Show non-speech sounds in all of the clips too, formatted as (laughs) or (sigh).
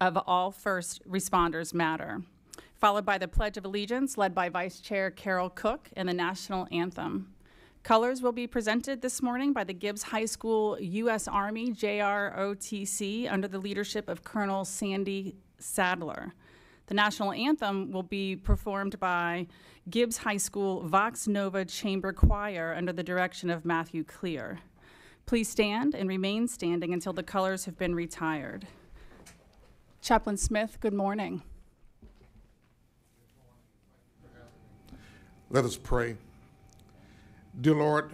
of All First Responders Matter, followed by the Pledge of Allegiance led by Vice Chair Carol Cook and the National Anthem. Colors will be presented this morning by the Gibbs High School U.S. Army JROTC under the leadership of Colonel Sandy Sadler. The national anthem will be performed by Gibbs High School Vox Nova Chamber Choir under the direction of Matthew Clear. Please stand and remain standing until the colors have been retired. Chaplain Smith, good morning. Let us pray. Dear Lord,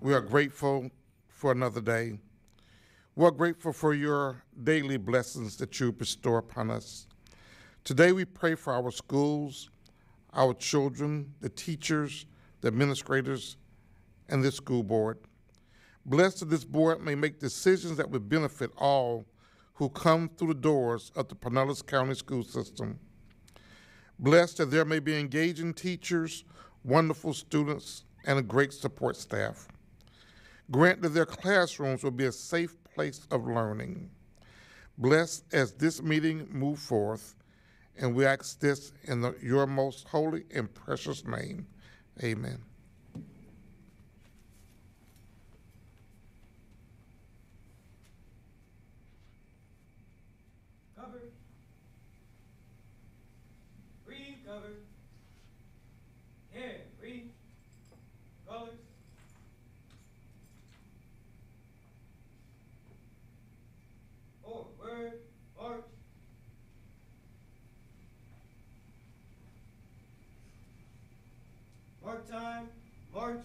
we are grateful for another day. We're grateful for your daily blessings that you bestow upon us. Today we pray for our schools, our children, the teachers, the administrators, and the school board. Blessed that this board may make decisions that will benefit all who come through the doors of the Pinellas County school system. Blessed that there may be engaging teachers, wonderful students, and a great support staff. Grant that their classrooms will be a safe place of learning. Bless as this meeting move forth, and we ask this in the, your most holy and precious name. Amen. Cover. Breathe, cover. Air, breathe. Colors. Forward, march. Mark time, march.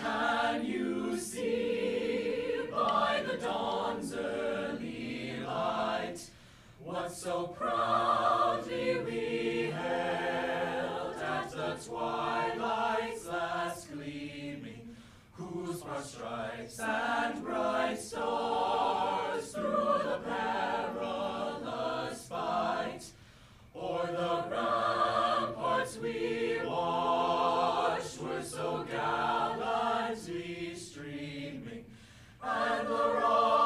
Can you see by the dawn's early light what so proudly we hailed at the twilight's last gleaming, whose broad stripes and bright stars through the perilous fight o'er the ramparts we watched were so gallant? Yes.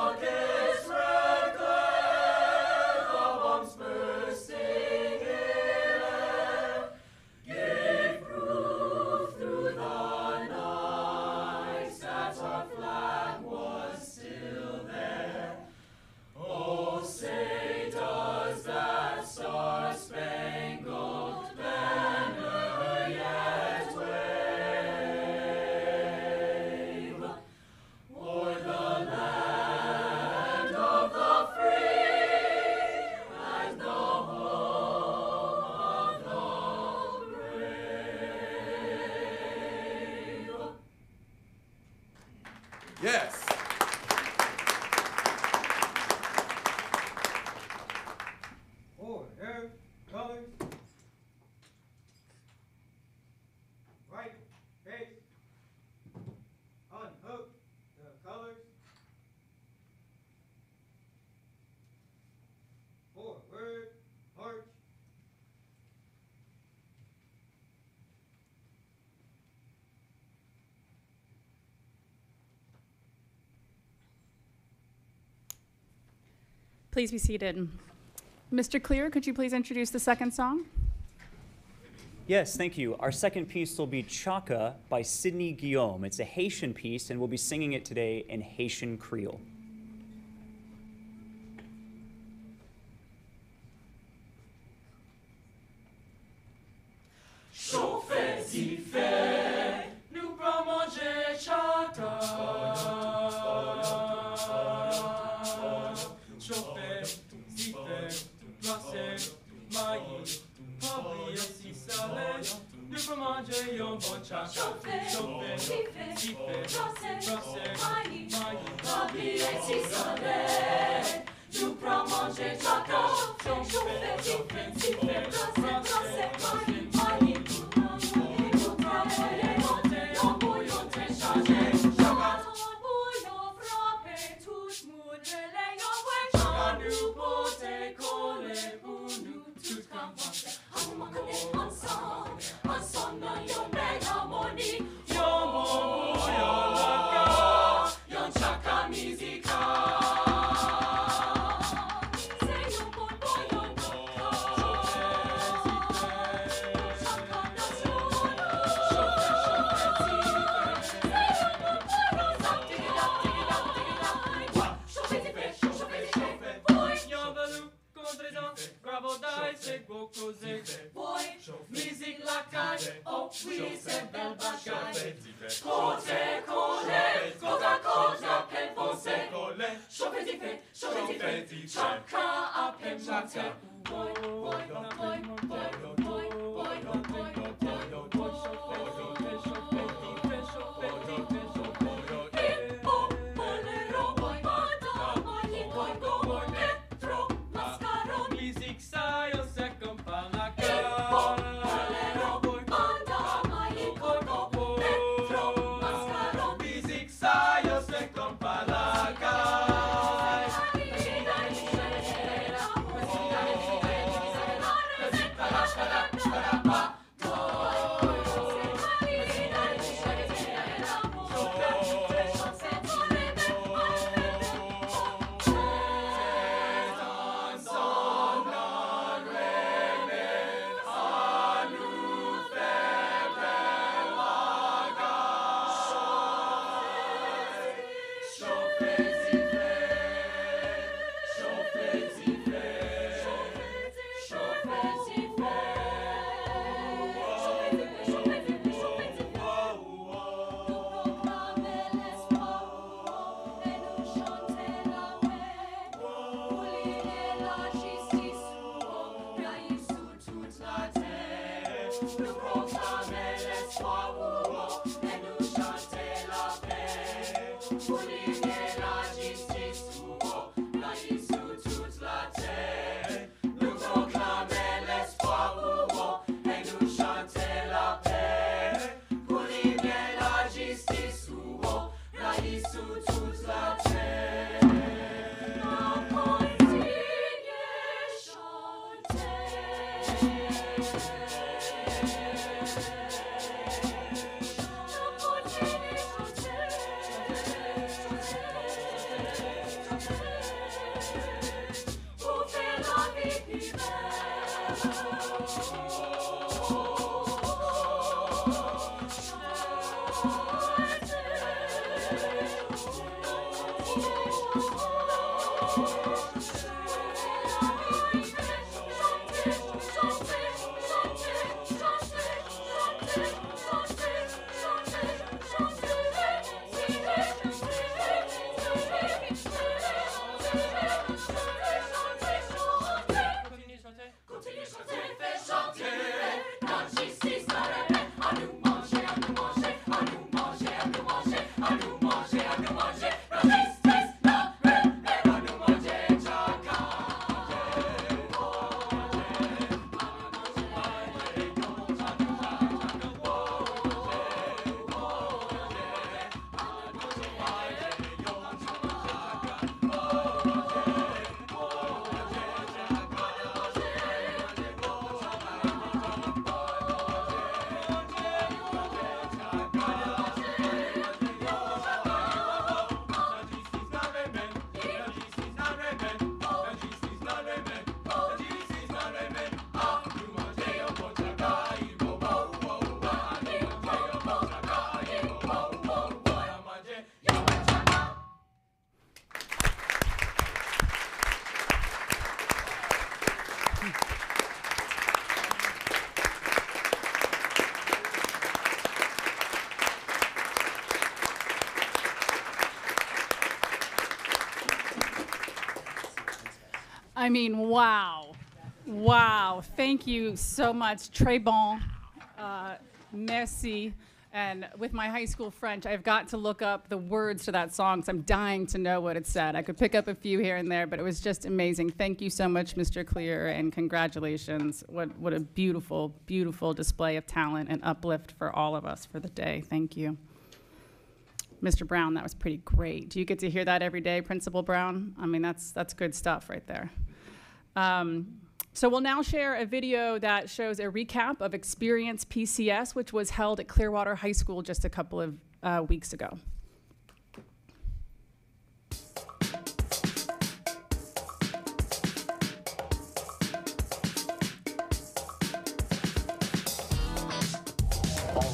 Please be seated. Mr. Clear, could you please introduce the second song? Yes, thank you. Our second piece will be Chaka by Sydney Guillaume. It's a Haitian piece, and we'll be singing it today in Haitian Creole. jakaś obwisem bębakaś. Kole, kole, koda, koda, pębose. Szopę dipy, szopę dipy, czaka, a pębaka. Oj, oj, oj, oj. I mean, wow. Wow. Thank you so much. Très bon. Uh, merci. And with my high school French, I've got to look up the words to that song because I'm dying to know what it said. I could pick up a few here and there, but it was just amazing. Thank you so much, Mr. Clear, and congratulations. What, what a beautiful, beautiful display of talent and uplift for all of us for the day. Thank you. Mr. Brown, that was pretty great. Do you get to hear that every day, Principal Brown? I mean, that's, that's good stuff right there. Um, so we'll now share a video that shows a recap of Experience PCS, which was held at Clearwater High School just a couple of uh, weeks ago.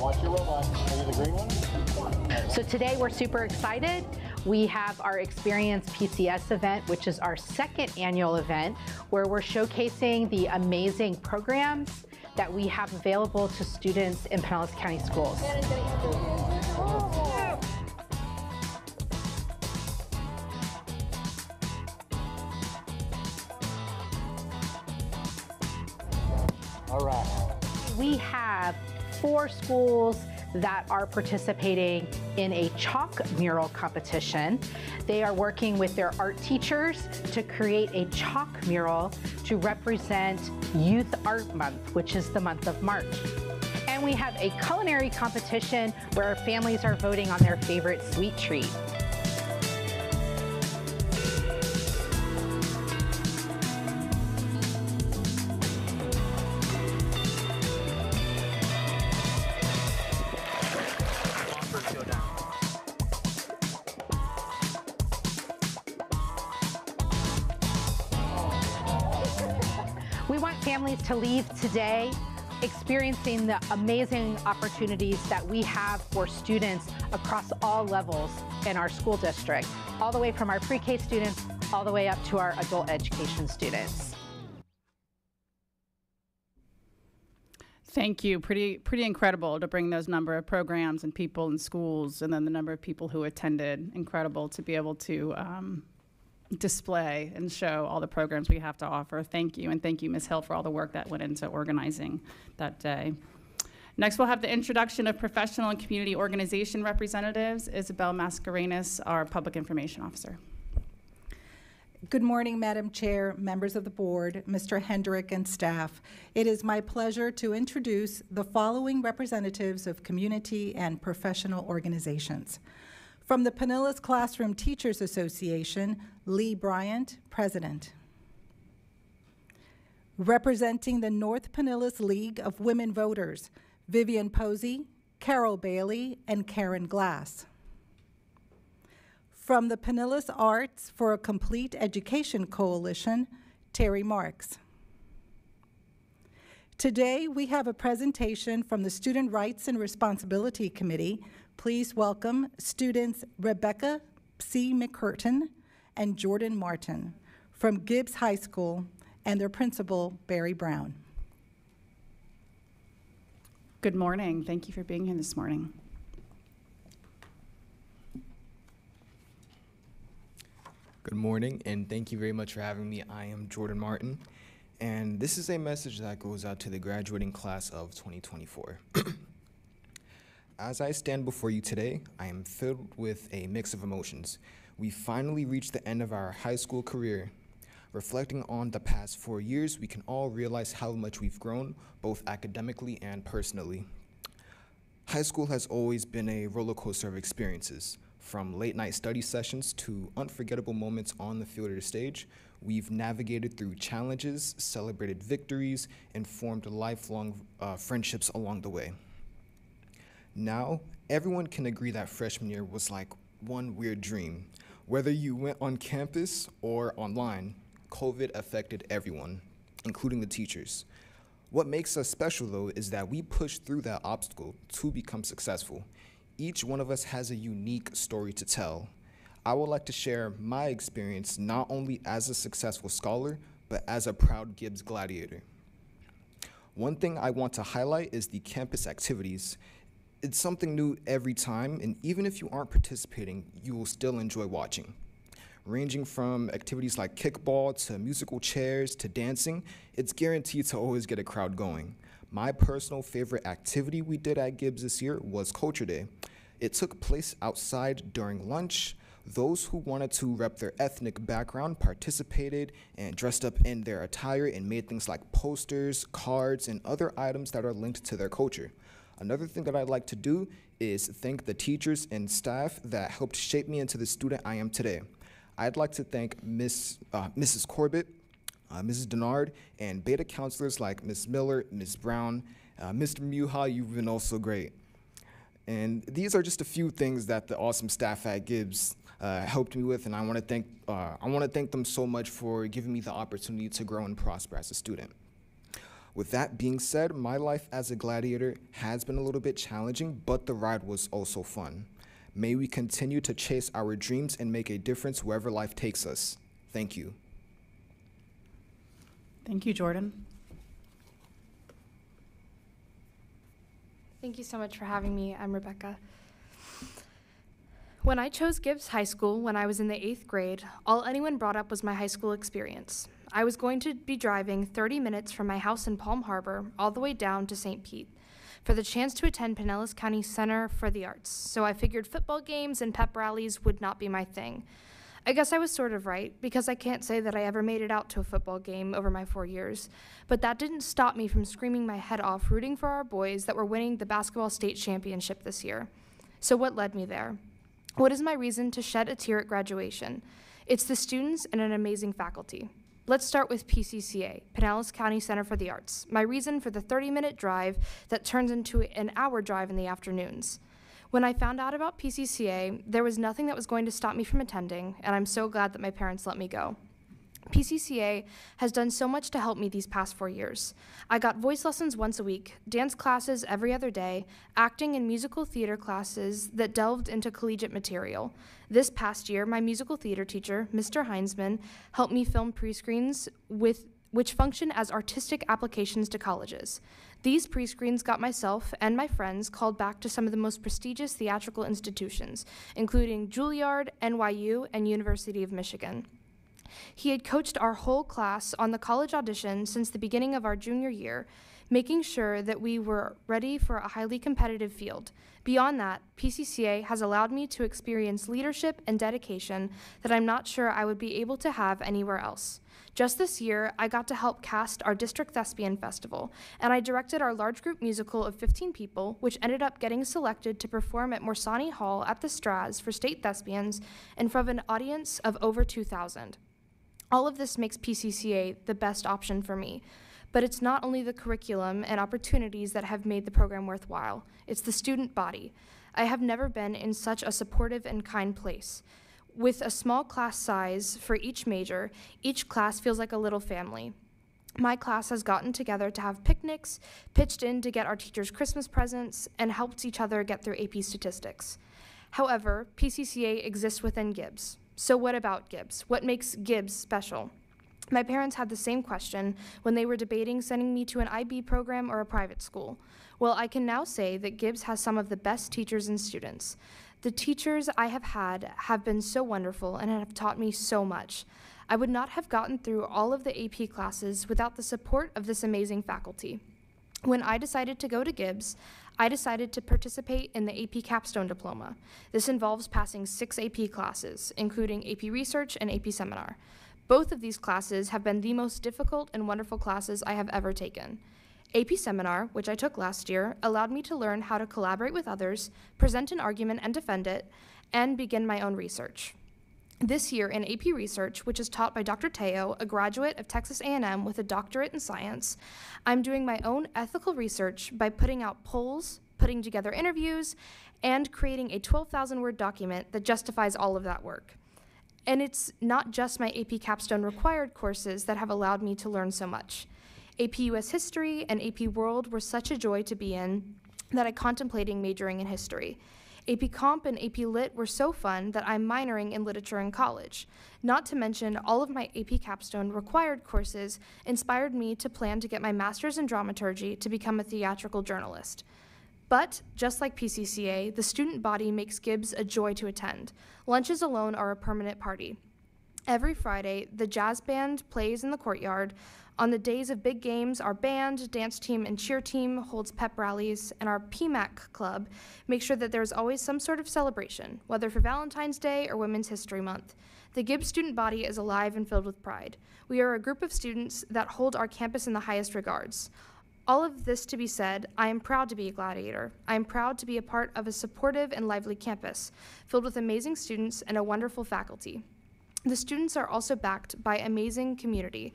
Watch your robot. Are you the green one? So today we're super excited. We have our Experience PCS event, which is our second annual event, where we're showcasing the amazing programs that we have available to students in Pinellas County schools. All right. We have four schools that are participating in a chalk mural competition. They are working with their art teachers to create a chalk mural to represent Youth Art Month, which is the month of March. And we have a culinary competition where families are voting on their favorite sweet treat. Today experiencing the amazing opportunities that we have for students across all levels in our school district, all the way from our pre-K students all the way up to our adult education students. Thank you. Pretty, pretty incredible to bring those number of programs and people and schools, and then the number of people who attended. Incredible to be able to um, display and show all the programs we have to offer. Thank you, and thank you, Ms. Hill, for all the work that went into organizing that day. Next, we'll have the introduction of professional and community organization representatives. Isabel Mascarenas, our public information officer. Good morning, Madam Chair, members of the board, Mr. Hendrick, and staff. It is my pleasure to introduce the following representatives of community and professional organizations. From the Pinellas Classroom Teachers Association, Lee Bryant, President. Representing the North Pinellas League of Women Voters, Vivian Posey, Carol Bailey, and Karen Glass. From the Pinellas Arts for a Complete Education Coalition, Terry Marks. Today, we have a presentation from the Student Rights and Responsibility Committee. Please welcome students Rebecca C. McCurtain and Jordan Martin from Gibbs High School and their principal, Barry Brown. Good morning. Thank you for being here this morning. Good morning, and thank you very much for having me. I am Jordan Martin, and this is a message that goes out to the graduating class of 2024. (clears throat) As I stand before you today, I am filled with a mix of emotions. We finally reached the end of our high school career. Reflecting on the past four years, we can all realize how much we've grown, both academically and personally. High school has always been a roller coaster of experiences. From late night study sessions to unforgettable moments on the field or the stage, we've navigated through challenges, celebrated victories, and formed lifelong uh, friendships along the way. Now, everyone can agree that freshman year was like one weird dream. Whether you went on campus or online, COVID affected everyone, including the teachers. What makes us special, though, is that we pushed through that obstacle to become successful. Each one of us has a unique story to tell. I would like to share my experience not only as a successful scholar, but as a proud Gibbs gladiator. One thing I want to highlight is the campus activities. It's something new every time, and even if you aren't participating, you will still enjoy watching. Ranging from activities like kickball to musical chairs to dancing, it's guaranteed to always get a crowd going. My personal favorite activity we did at Gibbs this year was Culture Day. It took place outside during lunch. Those who wanted to rep their ethnic background participated and dressed up in their attire and made things like posters, cards, and other items that are linked to their culture. Another thing that I'd like to do is thank the teachers and staff that helped shape me into the student I am today. I'd like to thank Miss, uh, Mrs. Corbett, uh, Mrs. Denard, and beta counselors like Ms. Miller, Ms. Brown, uh, Mr. Muha, you've been also great. And these are just a few things that the awesome staff at Gibbs uh, helped me with, and I want to thank uh, I want to thank them so much for giving me the opportunity to grow and prosper as a student. With that being said, my life as a gladiator has been a little bit challenging, but the ride was also fun. May we continue to chase our dreams and make a difference wherever life takes us. Thank you. Thank you, Jordan. Thank you so much for having me. I'm Rebecca. When I chose Gibbs High School when I was in the eighth grade, all anyone brought up was my high school experience. I was going to be driving 30 minutes from my house in Palm Harbor all the way down to St. Pete for the chance to attend Pinellas County Center for the Arts, so I figured football games and pep rallies would not be my thing. I guess I was sort of right, because I can't say that I ever made it out to a football game over my four years. But that didn't stop me from screaming my head off rooting for our boys that were winning the basketball state championship this year. So, what led me there? What is my reason to shed a tear at graduation? It's the students and an amazing faculty. Let's start with PCCA, Pinellas County Center for the Arts, my reason for the 30 minute drive that turns into an hour drive in the afternoons. When I found out about PCCA, there was nothing that was going to stop me from attending, and I'm so glad that my parents let me go. PCCA has done so much to help me these past four years. I got voice lessons once a week, dance classes every other day, acting and musical theater classes that delved into collegiate material. This past year, my musical theater teacher, Mr. Heinzman, helped me film pre-screens with which function as artistic applications to colleges. These pre-screens got myself and my friends called back to some of the most prestigious theatrical institutions, including Juilliard, NYU, and University of Michigan. He had coached our whole class on the college audition since the beginning of our junior year, making sure that we were ready for a highly competitive field. Beyond that, PCCA has allowed me to experience leadership and dedication that I'm not sure I would be able to have anywhere else. Just this year, I got to help cast our district thespian festival, and I directed our large group musical of 15 people, which ended up getting selected to perform at Morsani Hall at the Straz for state thespians in front of an audience of over 2,000. All of this makes PCCA the best option for me. But it's not only the curriculum and opportunities that have made the program worthwhile, it's the student body. I have never been in such a supportive and kind place. With a small class size for each major, each class feels like a little family. My class has gotten together to have picnics, pitched in to get our teachers Christmas presents, and helped each other get through AP statistics. However, PCCA exists within Gibbs. So, what about Gibbs? What makes Gibbs special? My parents had the same question when they were debating sending me to an IB program or a private school. Well, I can now say that Gibbs has some of the best teachers and students. The teachers I have had have been so wonderful and have taught me so much. I would not have gotten through all of the AP classes without the support of this amazing faculty. When I decided to go to Gibbs, I decided to participate in the AP Capstone Diploma. This involves passing six AP classes, including AP Research and AP Seminar. Both of these classes have been the most difficult and wonderful classes I have ever taken. AP Seminar, which I took last year, allowed me to learn how to collaborate with others, present an argument and defend it, and begin my own research. This year in AP Research, which is taught by Dr. Teo, a graduate of Texas A&M with a doctorate in science, I'm doing my own ethical research by putting out polls, putting together interviews, and creating a 12,000 word document that justifies all of that work. And it's not just my AP Capstone required courses that have allowed me to learn so much. AP US History and AP World were such a joy to be in that I contemplating majoring in history. AP Comp and AP Lit were so fun that I'm minoring in literature in college. Not to mention, all of my AP Capstone required courses inspired me to plan to get my master's in dramaturgy to become a theatrical journalist. But, just like PCCA, the student body makes Gibbs a joy to attend. Lunches alone are a permanent party. Every Friday, the jazz band plays in the courtyard. On the days of big games, our band, dance team, and cheer team holds pep rallies, and our PMAC club makes sure that there's always some sort of celebration, whether for Valentine's Day or Women's History Month. The Gibbs student body is alive and filled with pride. We are a group of students that hold our campus in the highest regards. All of this to be said, I am proud to be a gladiator. I am proud to be a part of a supportive and lively campus, filled with amazing students and a wonderful faculty. The students are also backed by amazing community.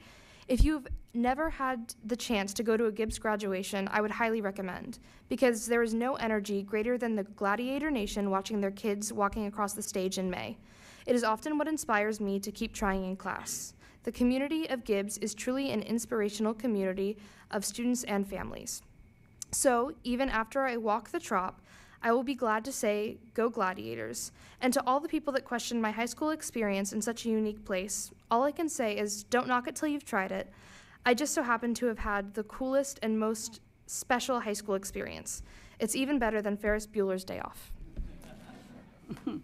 If you've never had the chance to go to a Gibbs graduation, I would highly recommend because there is no energy greater than the Gladiator Nation watching their kids walking across the stage in May. It is often what inspires me to keep trying in class. The community of Gibbs is truly an inspirational community of students and families. So, even after I walk the trop, I will be glad to say, Go Gladiators. And to all the people that questioned my high school experience in such a unique place, all I can say is don't knock it till you've tried it. I just so happen to have had the coolest and most special high school experience. It's even better than Ferris Bueller's Day Off. (laughs)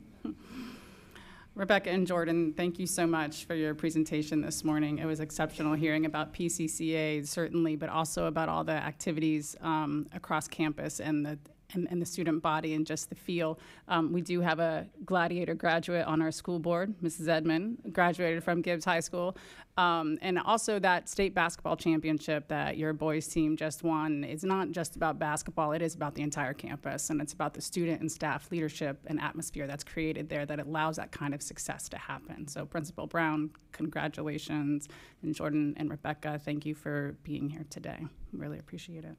Rebecca and Jordan, thank you so much for your presentation this morning. It was exceptional hearing about PCCA, certainly, but also about all the activities um, across campus and the and, and the student body and just the feel. Um, we do have a Gladiator graduate on our school board, Mrs. Edmond, graduated from Gibbs High School. Um, and also that state basketball championship that your boys team just won is not just about basketball, it is about the entire campus. And it's about the student and staff leadership and atmosphere that's created there that allows that kind of success to happen. So, Principal Brown, congratulations. And Jordan and Rebecca, thank you for being here today. Really appreciate it.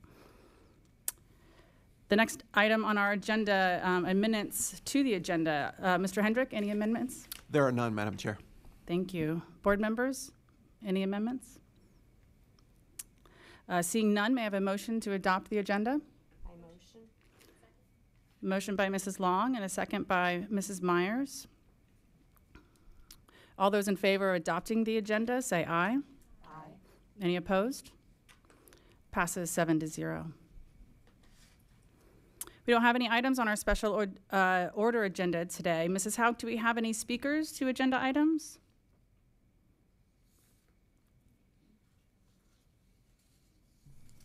The next item on our agenda, um, amendments to the agenda. Uh, Mr. Hendrick, any amendments? There are none, Madam Chair. Thank you. Board members, any amendments? Uh, seeing none, may I have a motion to adopt the agenda? I motion. Motion by Mrs. Long and a second by Mrs. Myers. All those in favor of adopting the agenda, say aye. Aye. Any opposed? Passes seven to zero. We don't have any items on our special or, uh, order agenda today. Mrs. Hauk, do we have any speakers to agenda items?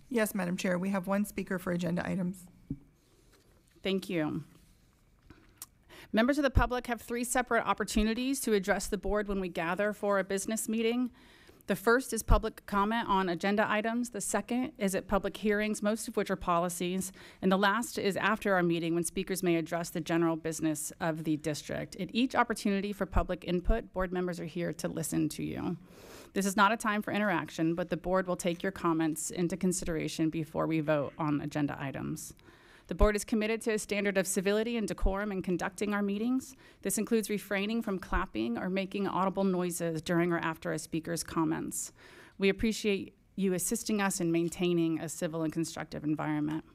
Yes, Madam Chair, we have one speaker for agenda items. Thank you. Members of the public have three separate opportunities to address the board when we gather for a business meeting. The first is public comment on agenda items. The second is at public hearings, most of which are policies. And the last is after our meeting when speakers may address the general business of the district. At each opportunity for public input, board members are here to listen to you. This is not a time for interaction, but the board will take your comments into consideration before we vote on agenda items. The board is committed to a standard of civility and decorum in conducting our meetings. This includes refraining from clapping or making audible noises during or after a speaker's comments. We appreciate you assisting us in maintaining a civil and constructive environment.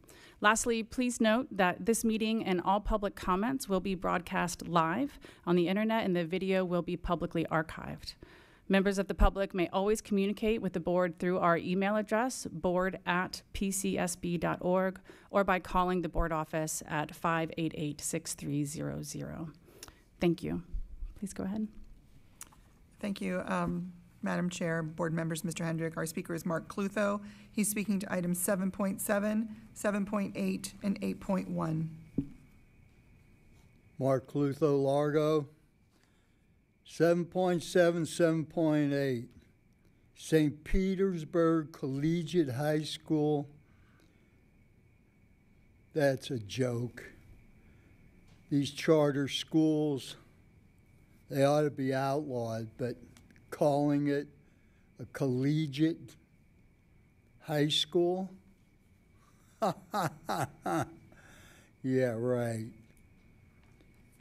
Lastly, please note that this meeting and all public comments will be broadcast live on the internet and the video will be publicly archived. Members of the public may always communicate with the board through our email address, board at pcsb.org, or by calling the board office at 588 6300. Thank you. Please go ahead. Thank you, um, Madam Chair, board members, Mr. Hendrick. Our speaker is Mark Clutho. He's speaking to items 7.7, 7.8, and 8.1. Mark Clutho, Largo. 7.7, 7.8. St. Petersburg Collegiate High School. That's a joke. These charter schools, they ought to be outlawed, but calling it a collegiate high school? (laughs) yeah, right.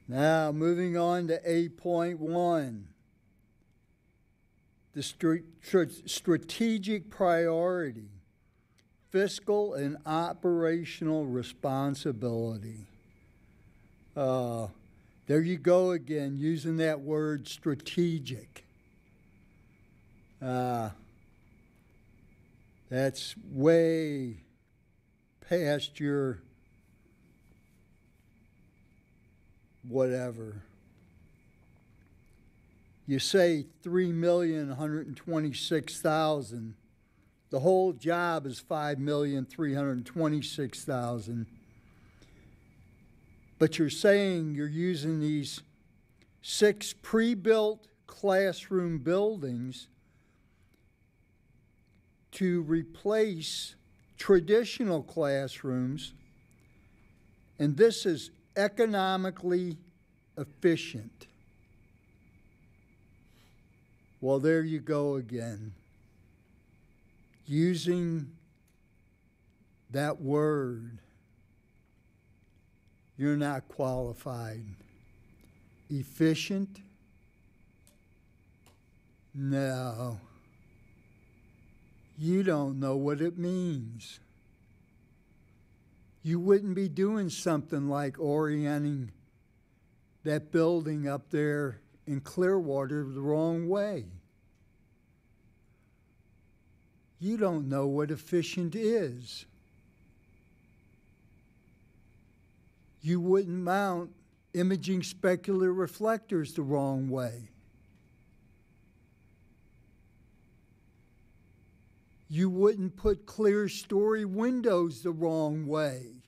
Now, moving on to 8.1. The stra- strategic priority, fiscal and operational responsibility. Uh, there you go again, using that word strategic. Uh, that's way past your whatever. you say three million, one hundred and twenty-six thousand. The whole job is five million, three hundred and twenty-six thousand. But you're saying you're using these six pre-built classroom buildings to replace traditional classrooms, and this is economically efficient. Well, there you go again. Using that word, you're not qualified. Efficient? No. You don't know what it means. You wouldn't be doing something like orienting that building up there in Clearwater the wrong way. You don't know what efficient is. You wouldn't mount imaging specular reflectors the wrong way. You wouldn't put clerestory windows the wrong way.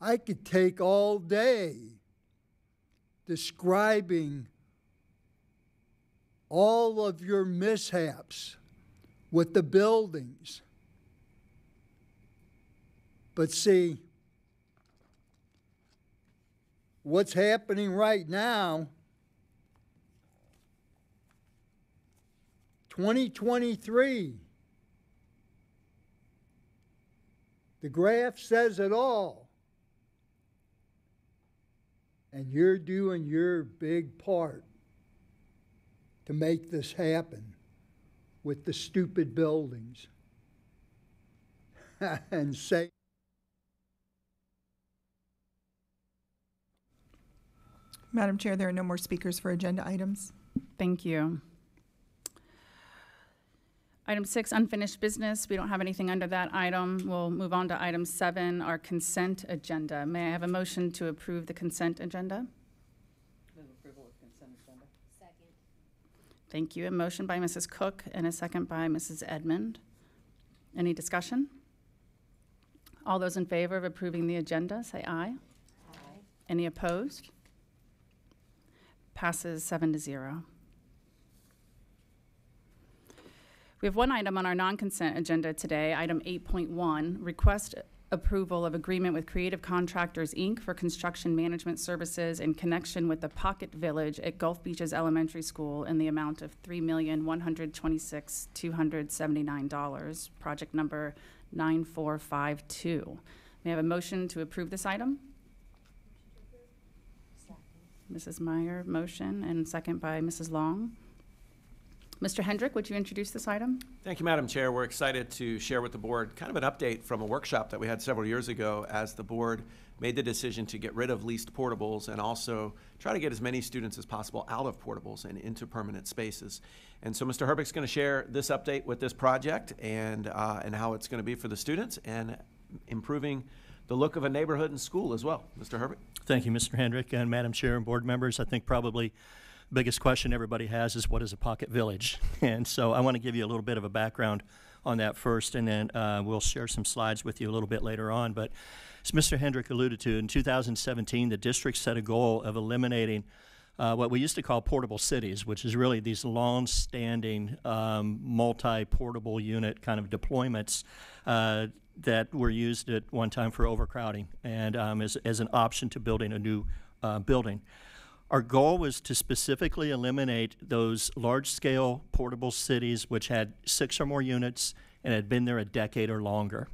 I could take all day describing all of your mishaps with the buildings. But see, what's happening right now, 2023, the graph says it all. And you're doing your big part to make this happen with the stupid buildings. (laughs) and say, Madam Chair, there are no more speakers for agenda items. Thank you. Item six, unfinished business. We don't have anything under that item. We'll move on to item seven, our consent agenda. May I have a motion to approve the consent agenda? Move approval of consent agenda. Second. Thank you. A motion by Mrs. Cook and a second by Mrs. Edmond. Any discussion? All those in favor of approving the agenda, say aye. Aye. Any opposed? Passes seven to zero. We have one item on our non-consent agenda today, item 8.1, request approval of agreement with Creative Contractors, Inc. for construction management services in connection with the Pocket Village at Gulf Beaches Elementary School in the amount of $3,126,279, project number 9452. May I have a motion to approve this item? Mrs. Meyer, motion, and second by Mrs. Long. Mr. Hendrick, would you introduce this item? Thank you, Madam Chair. We're excited to share with the board kind of an update from a workshop that we had several years ago as the board made the decision to get rid of leased portables and also try to get as many students as possible out of portables and into permanent spaces. And so Mr. Herbeck's going to share this update with this project and, uh, and how it's going to be for the students and improving the look of a neighborhood and school as well. Mr. Herbeck? Thank you, Mr. Hendrick and Madam Chair and board members. I think probably biggest question everybody has is what is a pocket village? (laughs) And so I want to give you a little bit of a background on that first, and then uh, we'll share some slides with you a little bit later on. But as Mr. Hendrick alluded to, in 2017, the district set a goal of eliminating uh, what we used to call portable cities, which is really these long-standing um, multi-portable unit kind of deployments uh, that were used at one time for overcrowding and um, as, as an option to building a new uh, building. Our goal was to specifically eliminate those large-scale portable cities which had six or more units and had been there a decade or longer.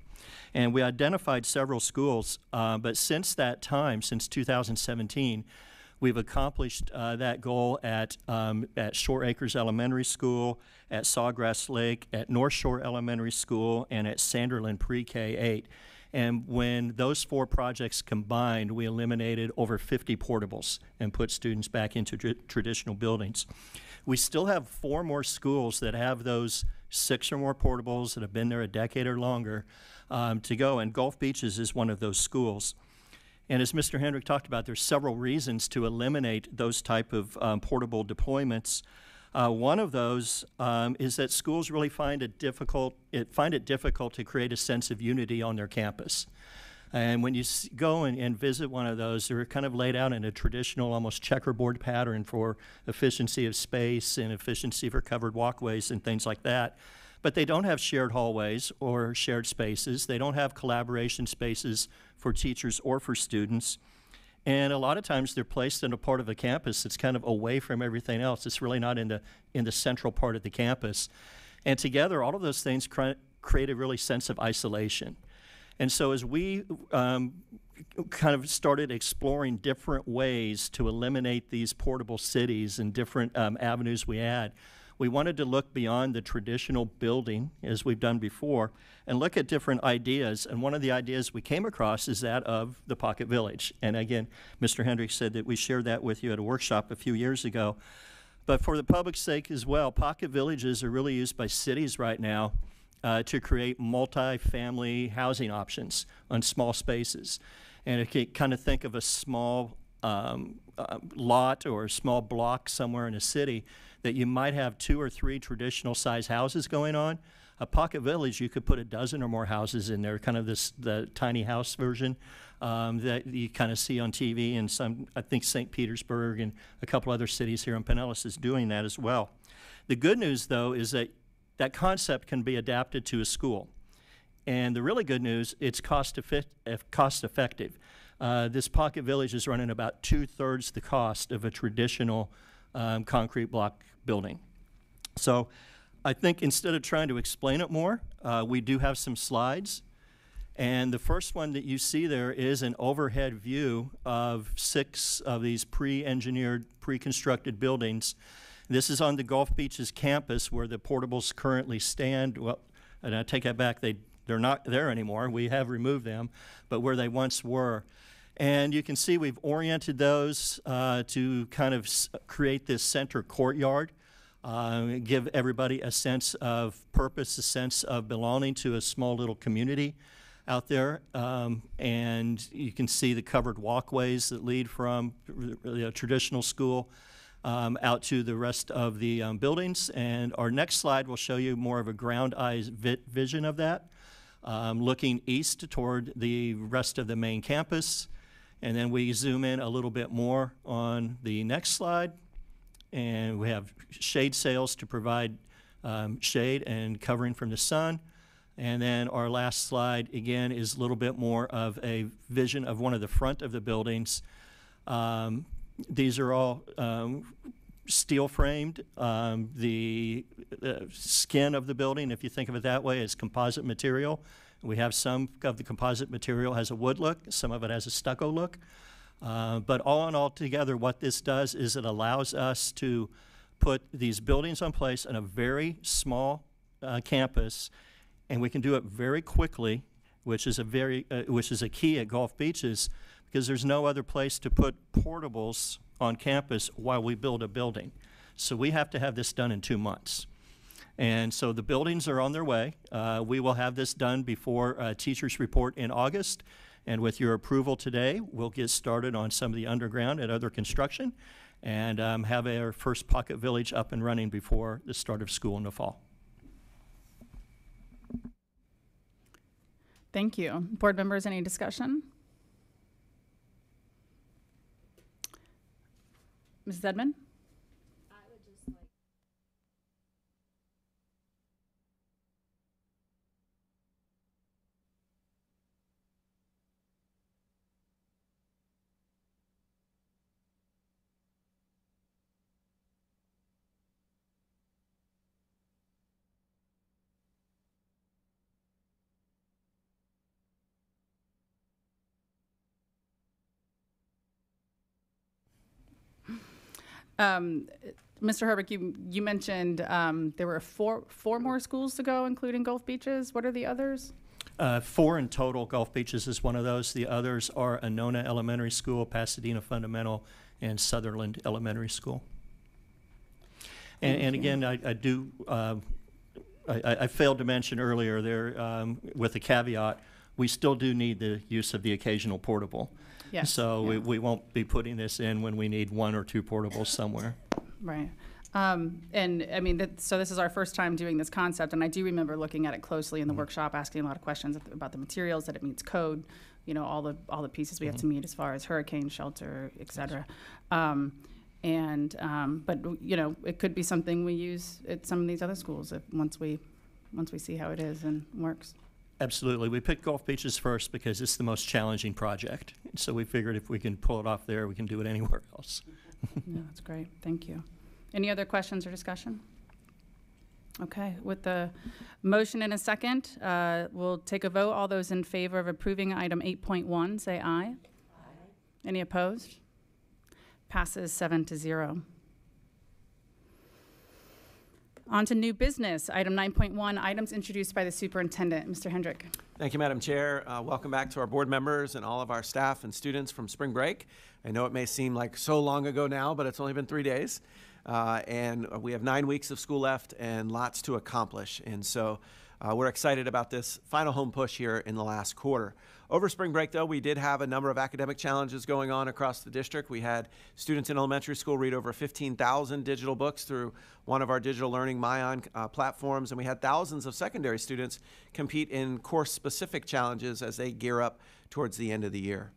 And we identified several schools, uh, but since that time, since 2017, we've accomplished uh, that goal at, um, at Shore Acres Elementary School, at Sawgrass Lake, at North Shore Elementary School, and at Sanderlin Pre-K 8. And when those four projects combined, we eliminated over 50 portables and put students back into tr traditional buildings. We still have four more schools that have those six or more portables that have been there a decade or longer um, to go, and Gulf Beaches is one of those schools. And as Mr. Hendrick talked about, there's several reasons to eliminate those type of um, portable deployments. Uh, one of those um, is that schools really find it difficult it, find it difficult to create a sense of unity on their campus. And when you go and, and visit one of those, they're kind of laid out in a traditional, almost checkerboard pattern for efficiency of space and efficiency for covered walkways and things like that. But they don't have shared hallways or shared spaces. They don't have collaboration spaces for teachers or for students. And a lot of times they're placed in a part of a campus that's kind of away from everything else. It's really not in the, in the central part of the campus. And together, all of those things cre- create a really sense of isolation. And so as we um, kind of started exploring different ways to eliminate these portable cities and different um, avenues we had, we wanted to look beyond the traditional building, as we've done before, and look at different ideas. And one of the ideas we came across is that of the Pocket Village. And again, Mr. Hendricks said that we shared that with you at a workshop a few years ago. But for the public's sake as well, pocket villages are really used by cities right now uh, to create multi-family housing options on small spaces. And if you kind of think of a small um, uh, lot or a small block somewhere in a city that you might have two or three traditional size houses going on, a pocket village, you could put a dozen or more houses in there, kind of this the tiny house version um, that you kind of see on TV, and some I think St. Petersburg and a couple other cities here in Pinellas is doing that as well. The good news, though, is that that concept can be adapted to a school, and the really good news, it's cost cost effective. Uh, this pocket village is running about two thirds the cost of a traditional um, concrete block building. So I think instead of trying to explain it more, uh, we do have some slides. And the first one that you see there is an overhead view of six of these pre-engineered, pre-constructed buildings. This is on the Gulf Beaches campus where the portables currently stand. Well, and I take that back, they, they're not there anymore. We have removed them, but where they once were. And you can see we've oriented those uh, to kind of create this center courtyard, uh, give everybody a sense of purpose, a sense of belonging to a small little community out there. Um, and you can see the covered walkways that lead from the traditional school um, out to the rest of the um, buildings. And our next slide will show you more of a ground eyes vi- vision of that, um, looking east toward the rest of the main campus. And then we zoom in a little bit more on the next slide. And we have shade sails to provide um, shade and covering from the sun. And then our last slide, again, is a little bit more of a vision of one of the front of the buildings. Um, these are all um, steel framed. Um, the uh, skin of the building, if you think of it that way, is composite material. We have some of the composite material has a wood look, some of it has a stucco look. Uh, but all in all together, what this does is it allows us to put these buildings on place in a very small uh, campus, and we can do it very quickly, which is a very uh, which is a key at Gulf Beaches, because there's no other place to put portables on campus while we build a building. So we have to have this done in two months. And so the buildings are on their way. Uh, we will have this done before uh, teachers report in August. And with your approval today, we'll get started on some of the underground and other construction and um, have our first pocket village up and running before the start of school in the fall. Thank you. Board members, any discussion? Mrs. Edmond? Um, Mr. Herbic, you, you mentioned um, there were four, four more schools to go, including Gulf Beaches. What are the others? Uh, four in total. Gulf Beaches is one of those. The others are Anona Elementary School, Pasadena Fundamental, and Sutherland Elementary School. And, and again, I, I do, uh, I, I- I failed to mention earlier there, um, with a caveat, we still do need the use of the occasional portable. Yes, So we, yeah. we won't be putting this in when we need one or two portables somewhere. Right. Um, and I mean, that, so this is our first time doing this concept, and I do remember looking at it closely in the workshop, asking a lot of questions about the materials, that it meets code, you know, all the all the pieces we have to meet as far as hurricane shelter, et cetera. Um, and um, but you know, it could be something we use at some of these other schools if once we once we see how it is and works. Absolutely. We picked Gulf Beaches first because it's the most challenging project. So we figured if we can pull it off there, we can do it anywhere (laughs) else. No, that's great. Thank you. Any other questions or discussion? Okay, with the motion and a second, uh, we'll take a vote. All those in favor of approving item 8.1, say aye. Aye. Any opposed? Passes seven to zero. On to new business, item 9.1, items introduced by the superintendent. Mr. Hendrick. Thank you, Madam Chair. Uh, welcome back to our board members and all of our staff and students from spring break. I know it may seem like so long ago now, but it's only been three days. Uh, and we have nine weeks of school left and lots to accomplish. And so uh, we're excited about this final home push here in the last quarter. Over spring break, though, we did have a number of academic challenges going on across the district. We had students in elementary school read over 15,000 digital books through one of our digital learning Myon uh, platforms, and we had thousands of secondary students compete in course specific challenges as they gear up towards the end of the year.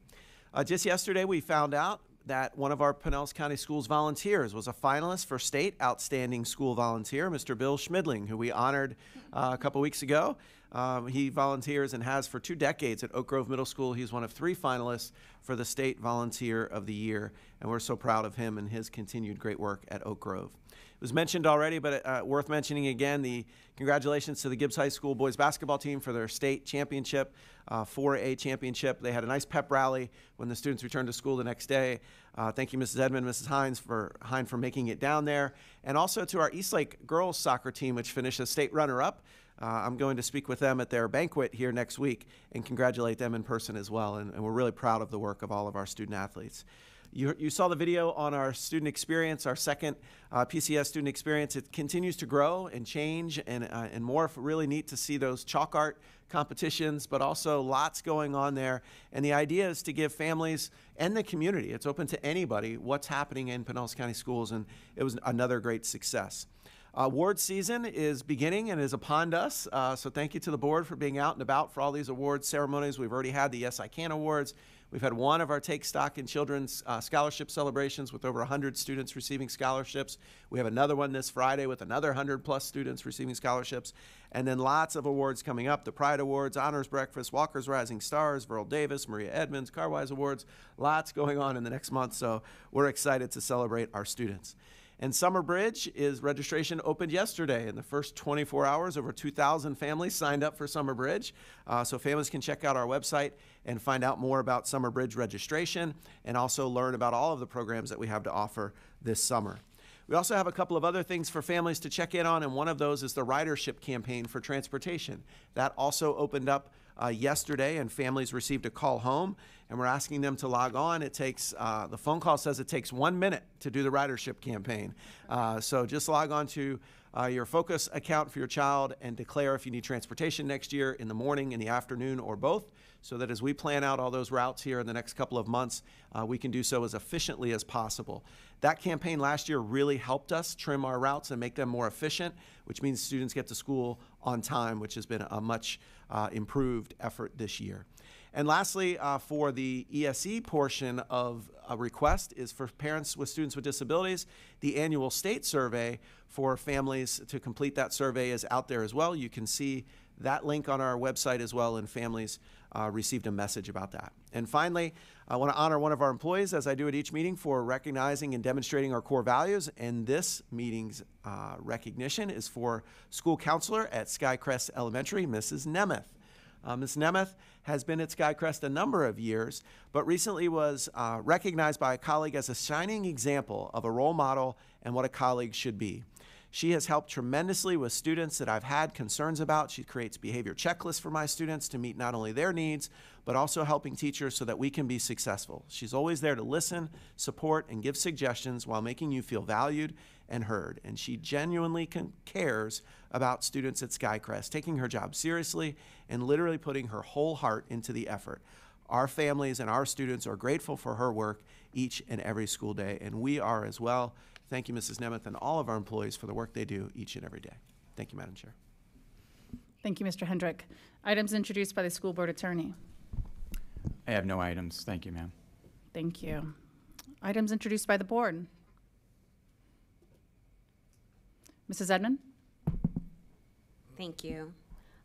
Uh, just yesterday, we found out that one of our Pinellas County Schools volunteers was a finalist for State Outstanding School Volunteer, Mr. Bill Schmidling, who we honored uh, a couple weeks ago. Um, he volunteers and has for two decades at Oak Grove Middle School. He's one of three finalists for the State Volunteer of the Year, and we're so proud of him and his continued great work at Oak Grove. It was mentioned already, but uh, worth mentioning again the congratulations to the Gibbs High School boys basketball team for their state championship, uh, 4A championship. They had a nice pep rally when the students returned to school the next day. Uh, thank you, Mrs. Edmond, Mrs. Hines for Hine for making it down there, and also to our Eastlake girls soccer team, which finished as state runner-up. Uh, I'm going to speak with them at their banquet here next week and congratulate them in person as well. And, and we're really proud of the work of all of our student athletes. You, you saw the video on our student experience, our second uh, PCS student experience. It continues to grow and change and, uh, and morph. Really neat to see those chalk art competitions, but also lots going on there. And the idea is to give families and the community, it's open to anybody, what's happening in Pinellas County Schools. And it was another great success. Award season is beginning and is upon us. Uh, so thank you to the board for being out and about for all these awards ceremonies. We've already had the Yes I Can Awards. We've had one of our Take Stock in Children's uh, scholarship celebrations with over 100 students receiving scholarships. We have another one this Friday with another 100 plus students receiving scholarships. And then lots of awards coming up the Pride Awards, Honors Breakfast, Walker's Rising Stars, Verl Davis, Maria Edmonds, Carwise Awards. Lots going on in the next month. So we're excited to celebrate our students. And Summer Bridge is registration opened yesterday. In the first 24 hours, over 2,000 families signed up for Summer Bridge. Uh, so families can check out our website and find out more about Summer Bridge registration and also learn about all of the programs that we have to offer this summer. We also have a couple of other things for families to check in on, and one of those is the ridership campaign for transportation. That also opened up uh, yesterday, and families received a call home, and we're asking them to log on. It takes, uh, the phone call says it takes one minute to do the ridership campaign. Uh, so just log on to uh, your Focus account for your child and declare if you need transportation next year in the morning, in the afternoon, or both, so that as we plan out all those routes here in the next couple of months, uh, we can do so as efficiently as possible. That campaign last year really helped us trim our routes and make them more efficient, which means students get to school on time, which has been a much uh, improved effort this year. And lastly, uh, for the ESE portion of a request is for parents with students with disabilities. The annual state survey for families to complete that survey is out there as well. You can see that link on our website as well, and families uh, received a message about that. And finally, I want to honor one of our employees, as I do at each meeting, for recognizing and demonstrating our core values. And this meeting's uh, recognition is for school counselor at Skycrest Elementary, Mrs. Nemeth. Uh, Ms. Nemeth has been at Skycrest a number of years, but recently was uh, recognized by a colleague as a shining example of a role model and what a colleague should be. She has helped tremendously with students that I've had concerns about. She creates behavior checklists for my students to meet not only their needs, but also helping teachers so that we can be successful. She's always there to listen, support, and give suggestions while making you feel valued and heard. And she genuinely con- cares about students at Skycrest, taking her job seriously and literally putting her whole heart into the effort. Our families and our students are grateful for her work each and every school day, and we are as well. Thank you, Mrs. Nemeth, and all of our employees for the work they do each and every day. Thank you, Madam Chair. Thank you, Mr. Hendrick. Items introduced by the school board attorney. I have no items. Thank you, ma'am. Thank you. Items introduced by the board. Mrs. Edmond? Thank you.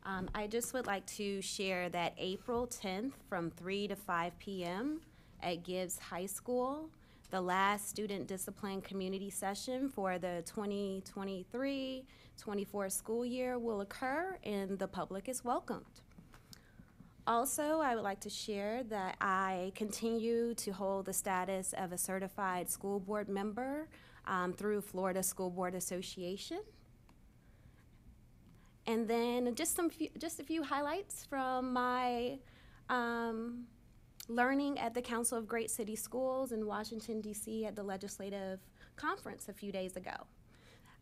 Um, I just would like to share that April 10th from 3 to 5 p.m. at Gibbs High School, the last student discipline community session for the 2023-24 school year will occur and the public is welcomed. Also, I would like to share that I continue to hold the status of a certified school board member um, through Florida School Board Association. And then just some few, just a few highlights from my um, learning at the Council of Great City Schools in Washington, D.C. at the legislative conference a few days ago.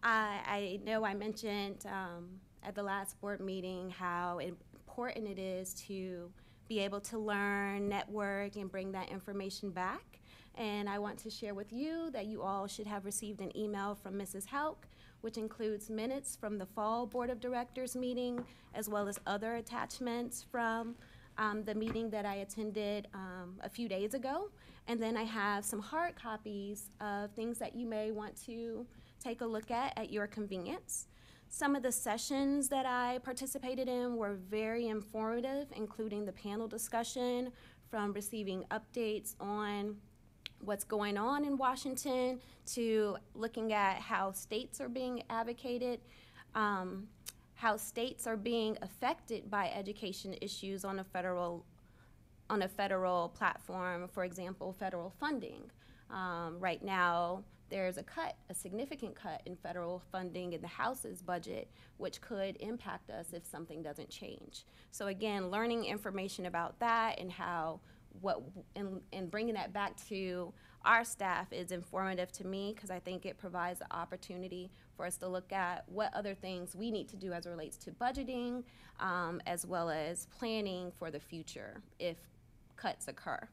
I, I know I mentioned um, at the last board meeting how important it is to be able to learn, network, and bring that information back. And I want to share with you that you all should have received an email from Mrs. Hauk, which includes minutes from the fall Board of Directors meeting, as well as other attachments from um, the meeting that I attended um, a few days ago. And then I have some hard copies of things that you may want to take a look at at your convenience. Some of the sessions that I participated in were very informative, including the panel discussion from receiving updates on what's going on in Washington to looking at how states are being advocated, um, how states are being affected by education issues on a federal on a federal platform, for example, federal funding. Um, right now, there's a cut, a significant cut in federal funding in the House's budget, which could impact us if something doesn't change. So again, learning information about that and how what and, and bringing that back to our staff is informative to me because I think it provides the opportunity for us to look at what other things we need to do as it relates to budgeting, um, as well as planning for the future if cuts occur.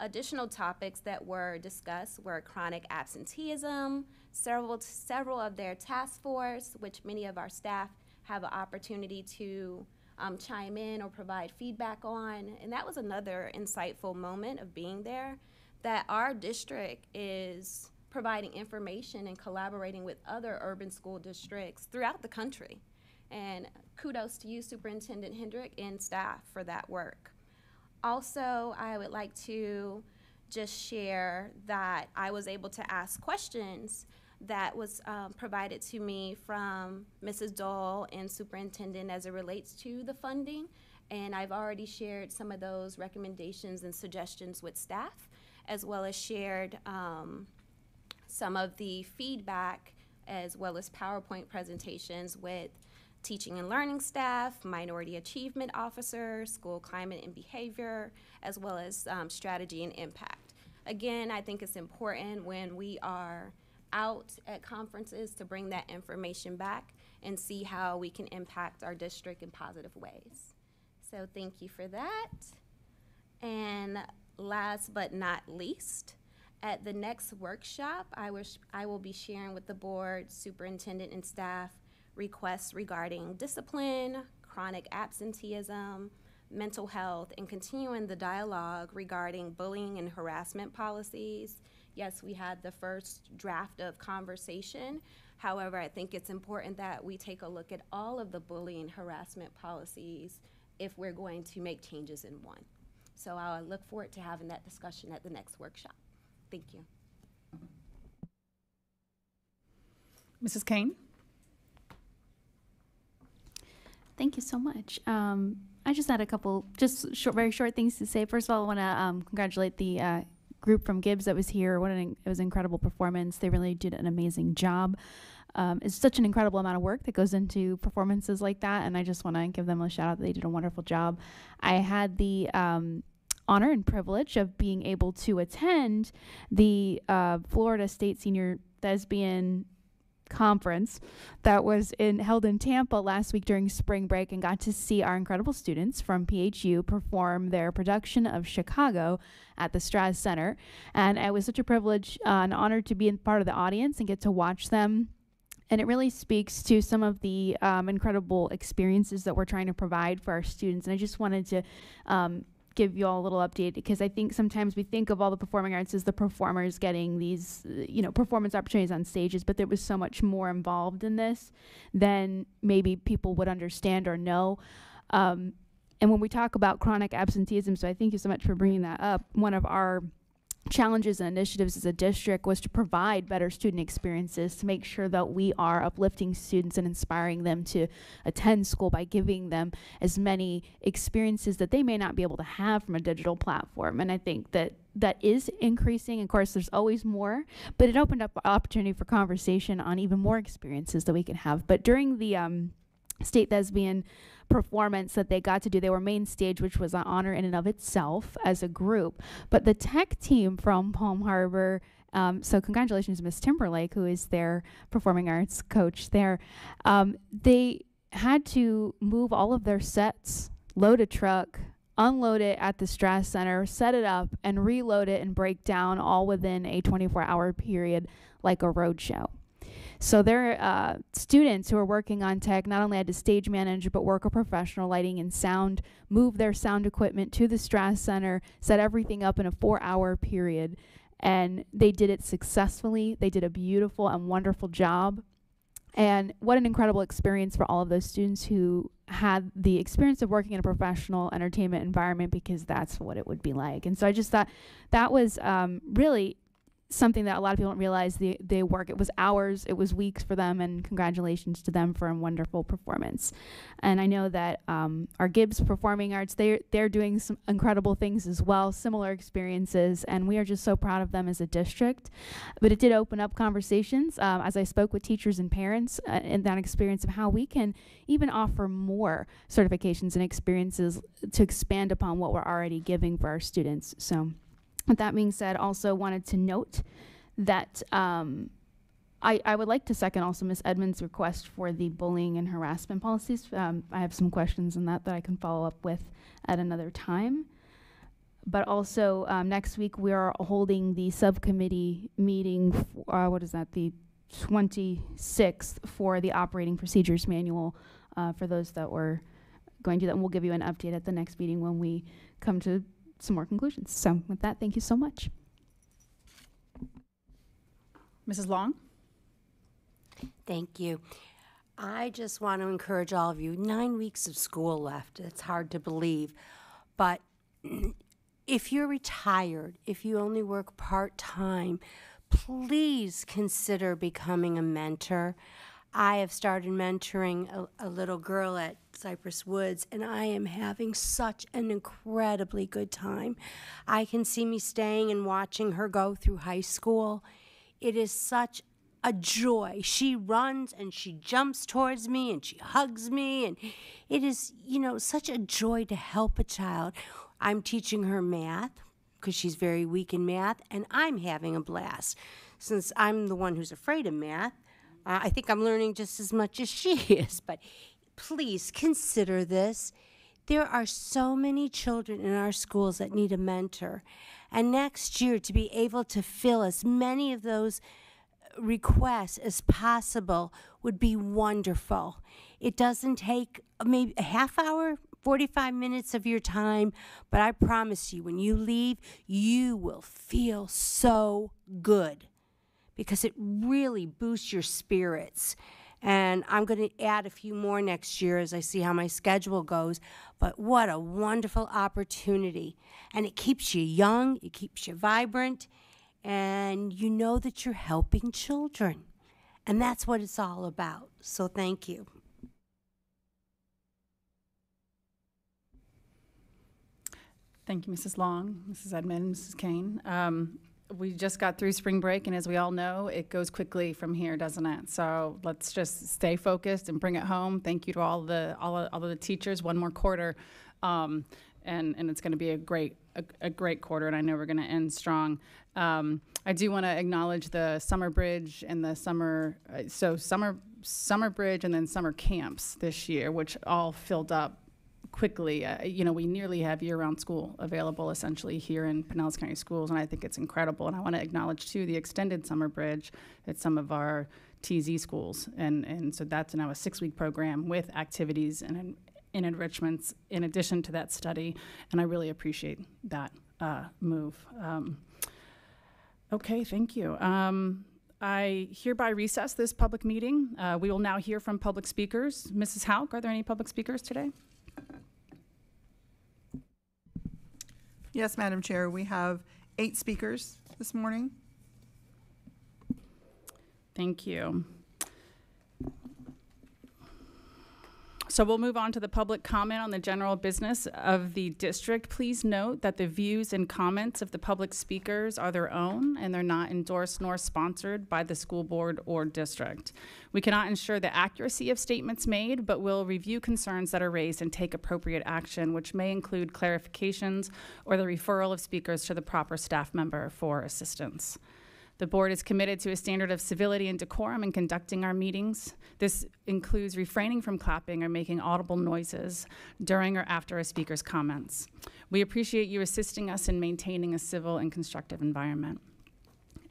Additional topics that were discussed were chronic absenteeism, several, several of their task force, which many of our staff have an opportunity to um, chime in or provide feedback on. And that was another insightful moment of being there, that our district is providing information and collaborating with other urban school districts throughout the country. And kudos to you, Superintendent Hendrick, and staff for that work. Also, I would like to just share that I was able to ask questions that was um, provided to me from Mrs. Dole and Superintendent as it relates to the funding. And I've already shared some of those recommendations and suggestions with staff, as well as shared um, some of the feedback as well as PowerPoint presentations with teaching and learning staff, minority achievement officers, school climate and behavior, as well as um, strategy and impact. Again, I think it's important when we are out at conferences to bring that information back and see how we can impact our district in positive ways. So thank you for that. And last but not least, at the next workshop, I, wish, I will be sharing with the board, superintendent, and staff requests regarding discipline, chronic absenteeism, mental health, and continuing the dialogue regarding bullying and harassment policies. Yes, we had the first draft of conversation. However, I think it's important that we take a look at all of the bullying harassment policies if we're going to make changes in one. So I look forward to having that discussion at the next workshop. Thank you. Mrs. Cane? Thank you so much. Um, I just had a couple, just short, very short things to say. First of all, I want to um, congratulate the uh, group from Gibbs that was here. What an it was an incredible performance. They really did an amazing job. Um, it's such an incredible amount of work that goes into performances like that, and I just want to give them a shout out. They did a wonderful job. I had the um, honor and privilege of being able to attend the uh, Florida State Senior Thespian conference that was in held in Tampa last week during spring break and got to see our incredible students from PHU perform their production of Chicago at the Straz Center. And it was such a privilege uh, and honor to be part of the audience and get to watch them and it really speaks to some of the um, incredible experiences that we're trying to provide for our students. And I just wanted to um, give you all a little update because I think sometimes we think of all the performing arts as the performers getting these, you know, performance opportunities on stages, but there was so much more involved in this than maybe people would understand or know. Um, and when we talk about chronic absenteeism, so I thank you so much for bringing that up. One of our challenges and initiatives as a district was to provide better student experiences to make sure that we are uplifting students and inspiring them to attend school by giving them as many experiences that they may not be able to have from a digital platform. And i think that that is increasing. Of course there's always more but it opened up opportunity for conversation on even more experiences that we can have. But during the um, state thespian performance that they got to do. They were main stage, which was an honor in and of itself as a group. But the tech team from Palm Harbor, um, so congratulations, Miss Timberlake, who is their performing arts coach there. Um, they had to move all of their sets, load a truck, unload it at the Straz Center, set it up, and reload it and break down all within a 24 hour period like a road show. So their uh, students who are working on tech not only had to stage manage, but work a professional lighting and sound, move their sound equipment to the Straz Center, set everything up in a four-hour period, and they did it successfully. They did a beautiful and wonderful job. And what an incredible experience for all of those students who had the experience of working in a professional entertainment environment because that's what it would be like. And so I just thought that was um, really something that a lot of people don't realize they, they work. It was hours, it was weeks for them, and congratulations to them for a wonderful performance. And I know that um, our Gibbs Performing Arts, they're, they're doing some incredible things as well, similar experiences, and we are just so proud of them as a district. But it did open up conversations um, as I spoke with teachers and parents uh, in that experience of how we can even offer more certifications and experiences to expand upon what we're already giving for our students. So. With that being said, also wanted to note that um, I, I would like to second also Ms. Edmonds' request for the bullying and harassment policies. Um, I have some questions on that that I can follow up with at another time. But also um, next week we are holding the subcommittee meeting. Uh, what is that? The 26th for the operating procedures manual. Uh, for those that were going to do that, and we'll give you an update at the next meeting when we come to some more conclusions. So with that, thank you so much. Mrs. Long? Thank you. I just want to encourage all of you, nine weeks of school left. It's hard to believe. But (clears throat) if you're retired, if you only work part time, please consider becoming a mentor. I have started mentoring a, a, little girl at Cypress Woods, and I am having such an incredibly good time. I can see me staying and watching her go through high school. It is such a joy. She runs and she jumps towards me and she hugs me, and it is, you know, such a joy to help a child. I'm teaching her math because she's very weak in math, and I'm having a blast. Since I'm the one who's afraid of math, uh, I think I'm learning just as much as she (laughs) is, but please consider this. There are so many children in our schools that need a mentor. And next year, to be able to fill as many of those requests as possible would be wonderful. It doesn't take maybe a half hour, 45 minutes of your time, but I promise you, when you leave, you will feel so good because it really boosts your spirits. And I'm going to add a few more next year as I see how my schedule goes. But what a wonderful opportunity. And it keeps you young, it keeps you vibrant, and you know that you're helping children. And that's what it's all about. So thank you. Thank you, Mrs. Long, Mrs. Edmond, Mrs. Cane. Um, we just got through spring break, and as we all know, it goes quickly from here, doesn't it? So let's just stay focused and bring it home. Thank you to all the all all of the teachers. One more quarter. Um, and, and it's going to be a great a, a great quarter, and I know we're going to end strong. Um, I do want to acknowledge the summer bridge and the summer uh, so summer summer bridge and then summer camps this year, which all filled up quickly. Uh, you know, we nearly have year-round school available essentially here in Pinellas County Schools, and I think it's incredible. And I want to acknowledge too the extended summer bridge at some of our TZ schools, and and so that's now a six-week program with activities and in enrichments in addition to that study, and I really appreciate that uh, move. Um, okay, thank you. Um, I hereby recess this public meeting. Uh, we will now hear from public speakers. Mrs. Hauk, are there any public speakers today? Yes, Madam Chair, we have eight speakers this morning. Thank you. So we'll move on to the public comment on the general business of the district. Please note that the views and comments of the public speakers are their own and they're not endorsed nor sponsored by the school board or district. We cannot ensure the accuracy of statements made, but will review concerns that are raised and take appropriate action, which may include clarifications or the referral of speakers to the proper staff member for assistance. The board is committed to a standard of civility and decorum in conducting our meetings. This includes refraining from clapping or making audible noises during or after a speaker's comments. We appreciate you assisting us in maintaining a civil and constructive environment.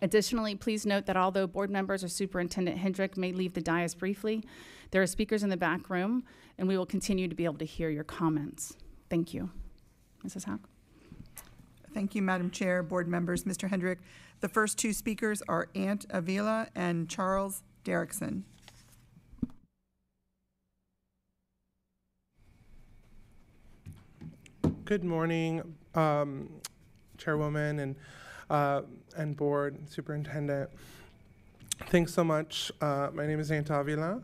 Additionally, please note that although board members or Superintendent Hendrick may leave the dais briefly, there are speakers in the back room, and we will continue to be able to hear your comments. Thank you. Mrs. Hack? Thank you, Madam Chair, board members, Mr. Hendrick. The first two speakers are Ant Avila and Charles Derrickson. Good morning, um, Chairwoman and, uh, and Board Superintendent. Thanks so much. Uh, my name is Ant Avila.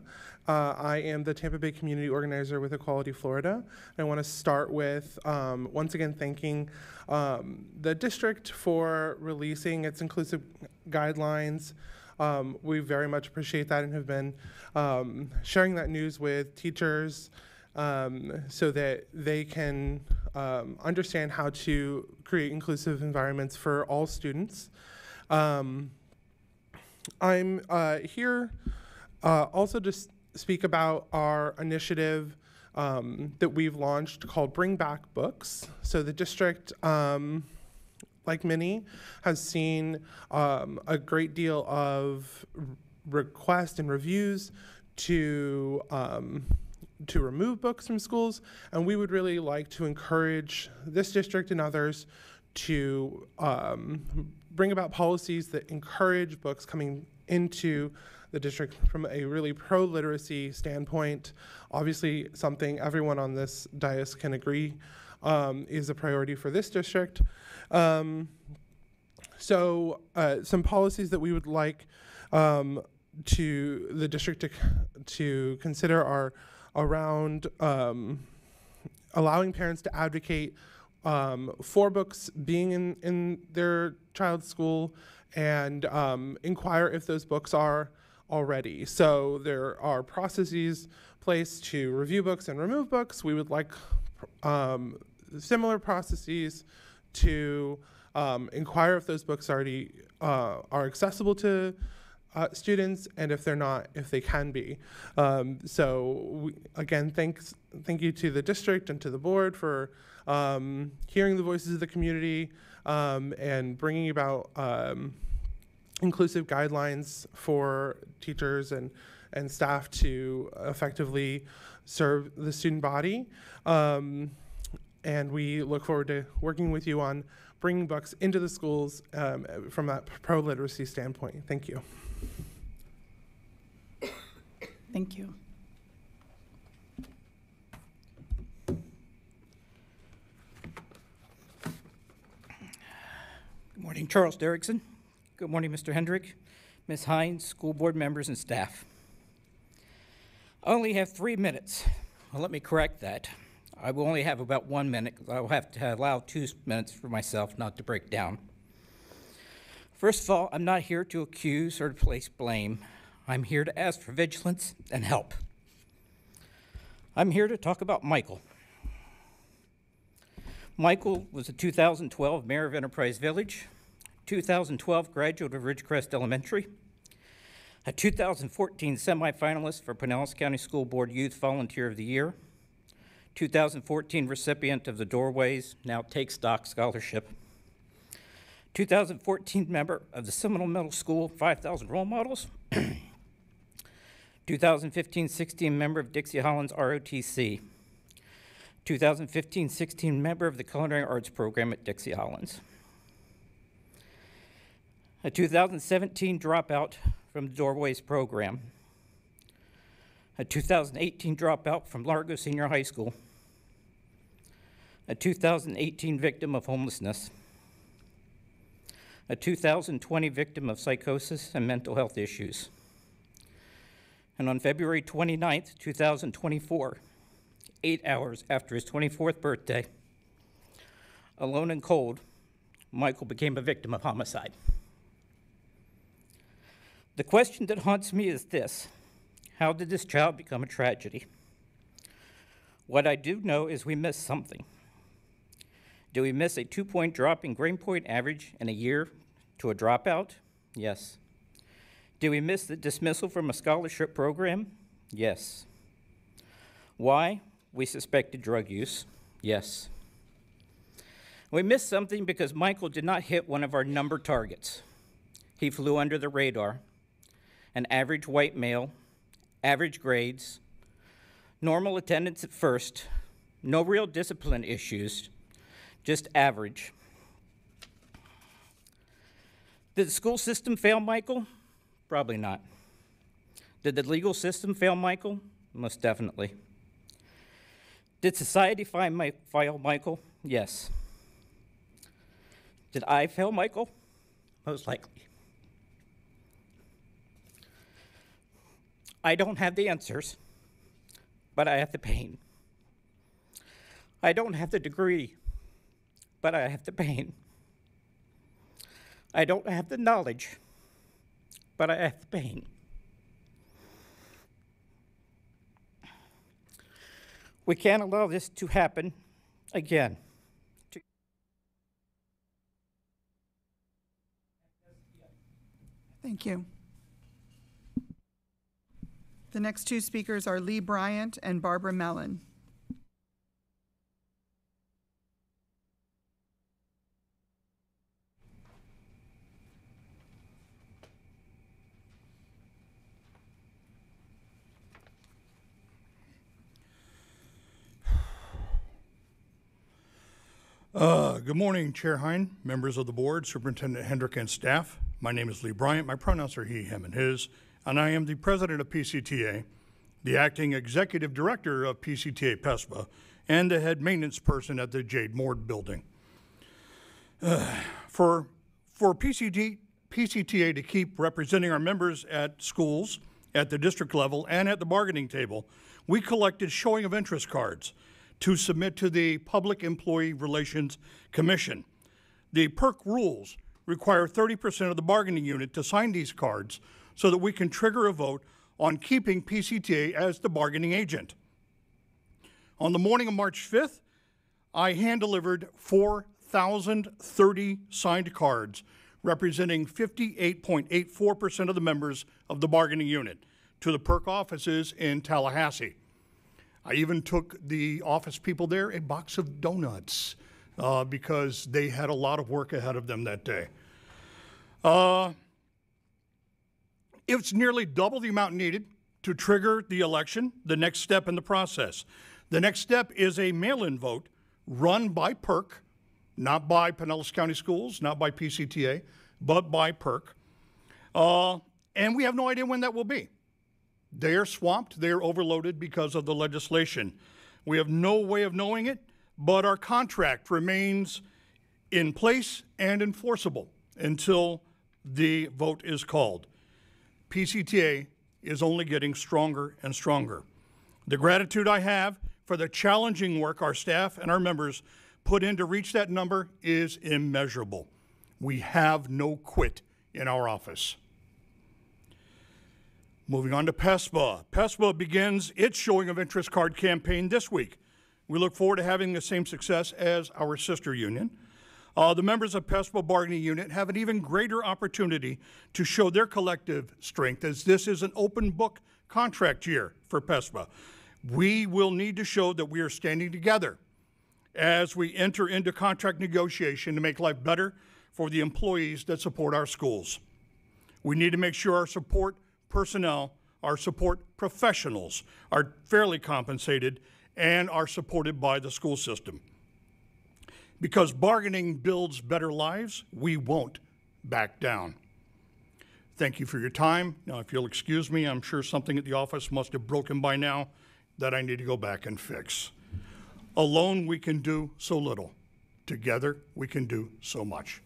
Uh, I am the Tampa Bay Community Organizer with Equality Florida. I want to start with um, once again thanking um, the district for releasing its inclusive guidelines. Um, we very much appreciate that and have been um, sharing that news with teachers um, so that they can um, understand how to create inclusive environments for all students. I'm uh, here uh, also s- speak about our initiative um, that we've launched called Bring Back Books. So the district, um, like many, has seen um, a great deal of requests and reviews to um, to remove books from schools, and we would really like to encourage this district and others to um, bring about policies that encourage books coming into the district from a really pro literacy standpoint. Obviously, something everyone on this dais can agree um, is a priority for this district. Um, so, uh, some policies that we would like um, to the district to, to consider are around um, allowing parents to advocate um, for books being in, in their child's school and um, inquire if those books are already. So there are processes placed to review books and remove books. We would like um, similar processes to um, inquire if those books already uh, are accessible to uh, students and if they're not, if they can be. Um, so we, again, thanks, thank you to the district and to the board for um, hearing the voices of the community um, and bringing about um, inclusive guidelines for teachers and, and staff to effectively serve the student body. Um, and we look forward to working with you on bringing books into the schools um, from that pro literacy standpoint. Thank you. Thank you. Good morning, Charles Derrickson. Good morning, Mr. Hendrick, Ms. Hines, school board members, and staff. I only have three minutes. Well, let me correct that. I will only have about one minute. I will have to allow two minutes for myself not to break down. First of all, I'm not here to accuse or to place blame. I'm here to ask for vigilance and help. I'm here to talk about Michael. Michael was a 2012 Mayor of Enterprise Village, 2012 graduate of Ridgecrest Elementary, a 2014 semifinalist for Pinellas County School Board Youth Volunteer of the Year, 2014 recipient of the Doorways Now Take Stock Scholarship, 2014 member of the Seminole Middle School 5000 Role Models, (clears throat) 2015-16 member of Dixie Hollins' ROTC, 2015-16 member of the Culinary Arts Program at Dixie Hollins, a 2017 dropout from the Doorways Program, a 2018 dropout from Largo Senior High School, a 2018 victim of homelessness, a 2020 victim of psychosis and mental health issues. And on February 29th, 2024, eight hours after his 24th birthday, alone and cold, Michael became a victim of homicide. The question that haunts me is this How did this child become a tragedy? What I do know is we missed something. Do we miss a two point drop in grade point average in a year to a dropout? Yes. Do we miss the dismissal from a scholarship program? Yes. Why? We suspected drug use. Yes. We missed something because Michael did not hit one of our number targets. He flew under the radar. An average white male, average grades, normal attendance at first, no real discipline issues, just average. Did the school system fail Michael? Probably not. Did the legal system fail Michael? Most definitely. Did society fail Michael? Yes. Did I fail Michael? Most likely. I don't have the answers, but I have the pain. I don't have the degree, but I have the pain. I don't have the knowledge, but I have the pain. We can't allow this to happen again. Thank you. The next two speakers are Lee Bryant and Barbara Mellon. Uh, Good morning, Chair Hine, members of the board, Superintendent Hendrick, and staff. My name is Lee Bryant. My pronouns are he, him, and his, and I am the president of PCTA, the acting executive director of PCTA PESPA, and the head maintenance person at the Jade Moore Building. Uh, (sighs) For, for PCT, PCTA to keep representing our members at schools, at the district level, and at the bargaining table, we collected showing of interest cards to submit to the Public Employee Relations Commission. The PERC rules require 30% of the bargaining unit to sign these cards so that we can trigger a vote on keeping PCTA as the bargaining agent. On the morning of March 5th, I hand delivered 4,030 signed cards representing 58.84% of the members of the bargaining unit to the PERC offices in Tallahassee. I even took the office people there a box of donuts uh, because they had a lot of work ahead of them that day. Uh, it's nearly double the amount needed to trigger the election, the next step in the process. The next step is a mail in vote run by PERC, not by Pinellas County Schools, not by PCTA, but by PERC. Uh, and we have no idea when that will be. They are swamped, they are overloaded because of the legislation. We have no way of knowing it, but our contract remains in place and enforceable until the vote is called. PCTA is only getting stronger and stronger. The gratitude I have for the challenging work our staff and our members put in to reach that number is immeasurable. We have no quit in our office. Moving on to PESPA. PESPA begins its showing of interest card campaign this week. We look forward to having the same success as our sister union. Uh, the members of PESPA bargaining unit have an even greater opportunity to show their collective strength as this is an open book contract year for PESPA. We will need to show that we are standing together as we enter into contract negotiation to make life better for the employees that support our schools. We need to make sure our support personnel, our support professionals are fairly compensated and are supported by the school system. Because bargaining builds better lives, we won't back down. Thank you for your time. Now, if you'll excuse me, I'm sure something at the office must have broken by now that I need to go back and fix. Alone, we can do so little. Together, we can do so much.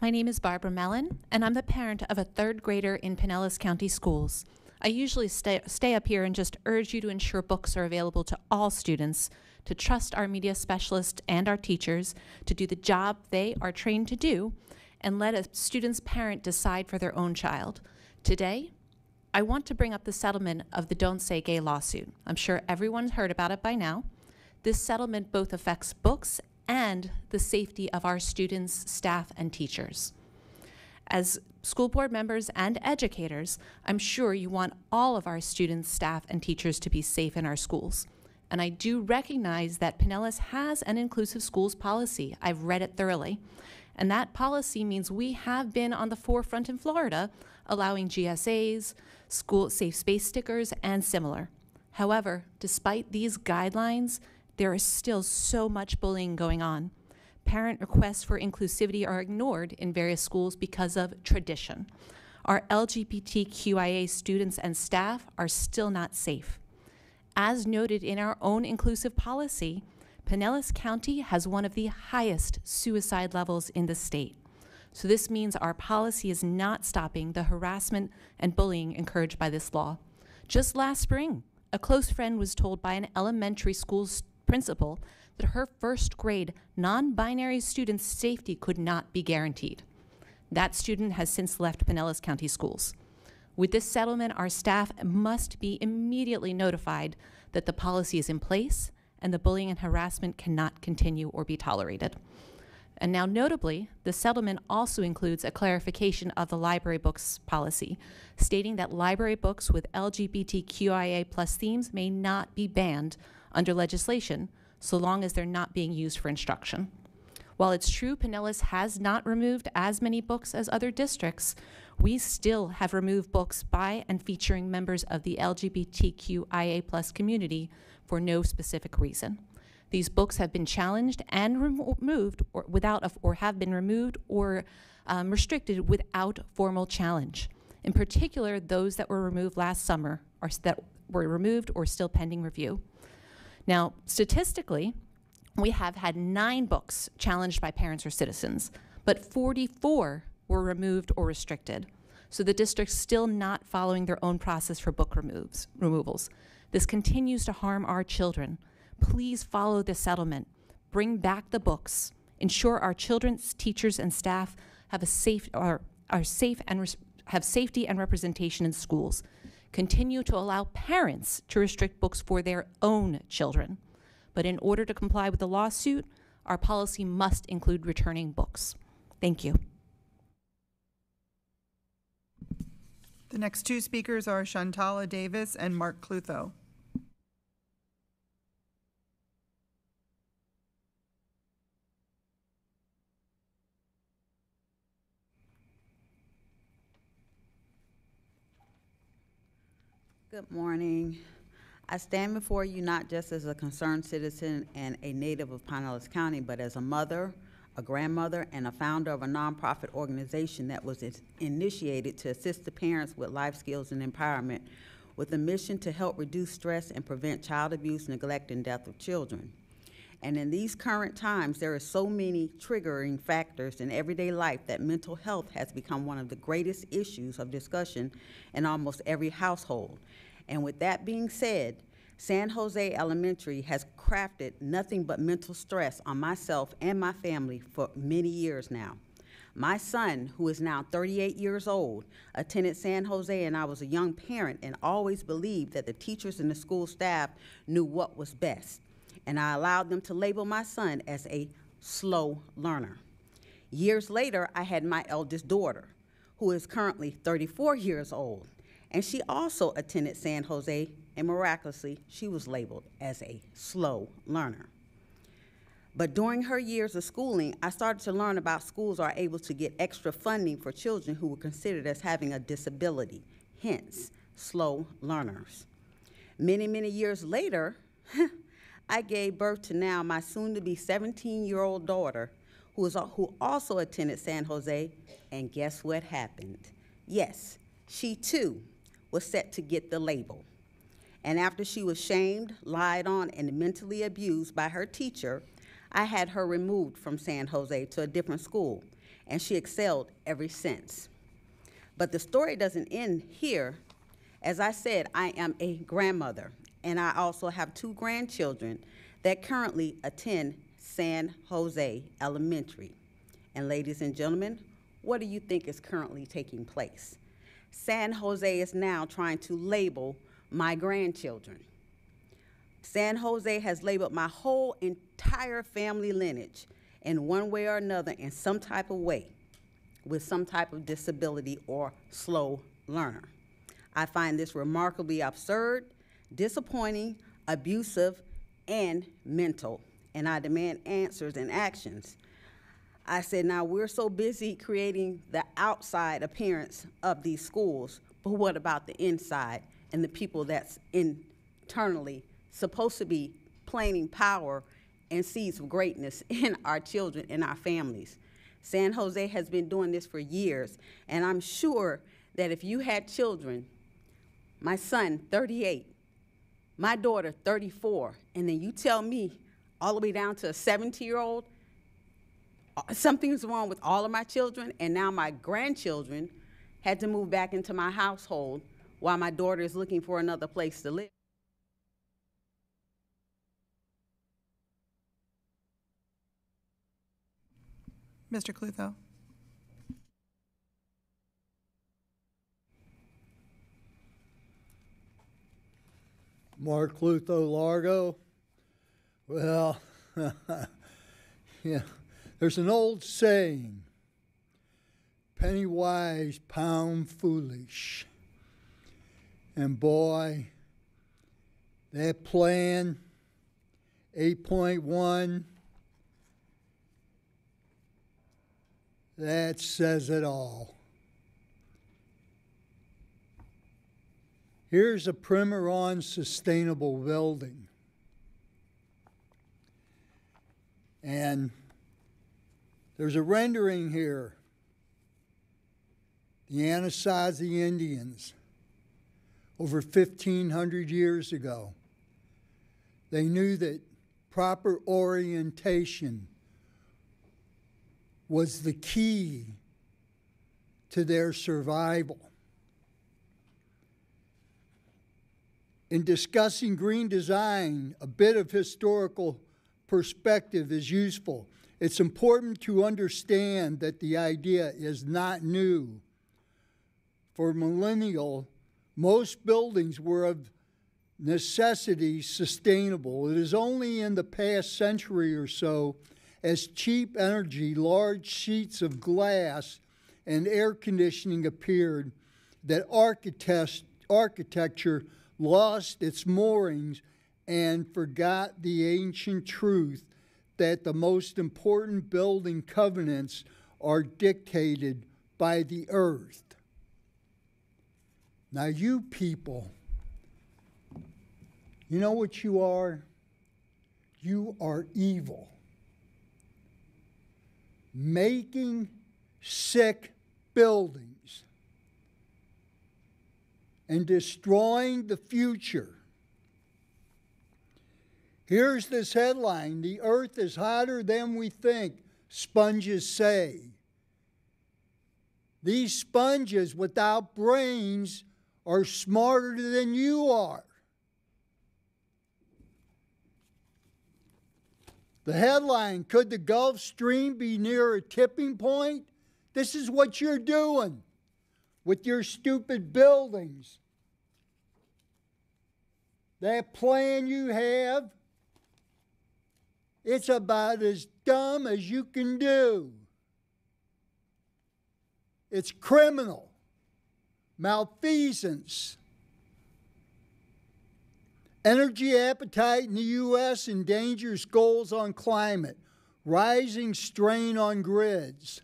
My name is Barbara Mellon, and I'm the parent of a third grader in Pinellas County Schools. I usually stay, stay up here and just urge you to ensure books are available to all students, to trust our media specialists and our teachers, to do the job they are trained to do, and let a student's parent decide for their own child. Today, I want to bring up the settlement of the Don't Say Gay lawsuit. I'm sure everyone's heard about it by now. This settlement both affects books and the safety of our students, staff, and teachers. As school board members and educators, I'm sure you want all of our students, staff, and teachers to be safe in our schools. And I do recognize that Pinellas has an inclusive schools policy. I've read it thoroughly. And that policy means we have been on the forefront in Florida, allowing GSAs, school safe space stickers, and similar. However, despite these guidelines, there is still so much bullying going on. Parent requests for inclusivity are ignored in various schools because of tradition. Our LGBTQIA students and staff are still not safe. As noted in our own inclusive policy, Pinellas County has one of the highest suicide levels in the state. So this means our policy is not stopping the harassment and bullying encouraged by this law. Just last spring, a close friend was told by an elementary school principal that her first grade non binary student's safety could not be guaranteed. That student has since left Pinellas County Schools. With this settlement, our staff must be immediately notified that the policy is in place and the bullying and harassment cannot continue or be tolerated. And now, notably, the settlement also includes a clarification of the library books policy, stating that library books with LGBTQIA plus themes may not be banned under legislation so long as they're not being used for instruction. While it's true Pinellas has not removed as many books as other districts, we still have removed books by and featuring members of the LGBTQIA plus community for no specific reason. These books have been challenged and removed or without a, or have been removed or um, restricted without formal challenge. In particular, those that were removed last summer or that were removed or still pending review. Now, statistically, we have had nine books challenged by parents or citizens, but 44 were removed or restricted. So the district's still not following their own process for book removes, removals. This continues to harm our children. Please follow the settlement. Bring back the books. Ensure our children's teachers and staff have a safe are, are safe and have safety and representation in schools continue to allow parents to restrict books for their own children. But in order to comply with the lawsuit, our policy must include returning books. Thank you. The next two speakers are Shantala Davis and Mark Klutho. Good morning. I stand before you not just as a concerned citizen and a native of Pinellas County, but as a mother, a grandmother, and a founder of a nonprofit organization that was initiated to assist the parents with life skills and empowerment with a mission to help reduce stress and prevent child abuse, neglect, and death of children. And in these current times, there are so many triggering factors in everyday life that mental health has become one of the greatest issues of discussion in almost every household. And with that being said, San Jose Elementary has crafted nothing but mental stress on myself and my family for many years now. My son, who is now 38 years old, attended San Jose, and I was a young parent and always believed that the teachers and the school staff knew what was best. And I allowed them to label my son as a slow learner. Years later, I had my eldest daughter, who is currently 34 years old, and she also attended San Jose, and miraculously, she was labeled as a slow learner. But during her years of schooling, I started to learn about schools are able to get extra funding for children who were considered as having a disability, hence, slow learners. Many, many years later, (laughs) I gave birth to now my soon to be 17 year old daughter, who, is, who also attended San Jose, and guess what happened? Yes, she too was set to get the label. And after she was shamed, lied on, and mentally abused by her teacher, I had her removed from San Jose to a different school, and she excelled ever since. But the story doesn't end here. As I said, I am a grandmother, and I also have two grandchildren that currently attend San Jose Elementary. And ladies and gentlemen, what do you think is currently taking place? San Jose is now trying to label my grandchildren. San Jose has labeled my whole entire family lineage in one way or another in some type of way with some type of disability or slow learner. I find this remarkably absurd, disappointing, abusive, and mental, and I demand answers and actions. I said, now we're so busy creating the outside appearance of these schools, but what about the inside and the people that's internally supposed to be planting power and seeds of greatness (laughs) in our children and our families. San Jose has been doing this for years, and I'm sure that if you had children, my son, 38, my daughter, 34, and then you tell me all the way down to a 70 year old, Uh, something's wrong with all of my children, and now my grandchildren had to move back into my household while my daughter is looking for another place to live. Mr. Klutho. Mark Lutho Largo. Well, (laughs) yeah, there's an old saying penny wise, pound foolish. And boy, that plan 8.1 that says it all. Here's a primer on sustainable building. And there's a rendering here. The Anasazi Indians, over 1,500 years ago, they knew that proper orientation was the key to their survival. In discussing green design, a bit of historical perspective is useful. It's important to understand that the idea is not new. For millennial, most buildings were of necessity sustainable. It is only in the past century or so, as cheap energy, large sheets of glass, and air conditioning appeared, that architect, architecture lost its moorings and forgot the ancient truth that the most important building covenants are dictated by the earth. Now, you people, you know what you are? You are evil. Making sick buildings and destroying the future. Here's this headline The earth is hotter than we think, sponges say. These sponges without brains are smarter than you are. The headline Could the Gulf Stream be near a tipping point? This is what you're doing with your stupid buildings. That plan you have, it's about as dumb as you can do. It's criminal, malfeasance. Energy appetite in the U.S. endangers goals on climate, rising strain on grids.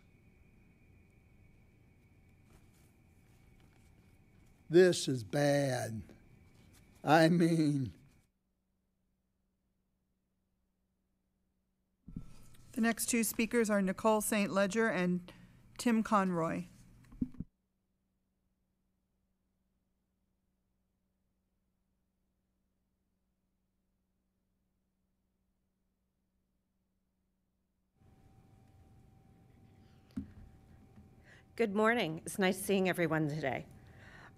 This is bad. I mean, The next two speakers are Nicole St. Ledger and Tim Conroy. Good morning. It's nice seeing everyone today.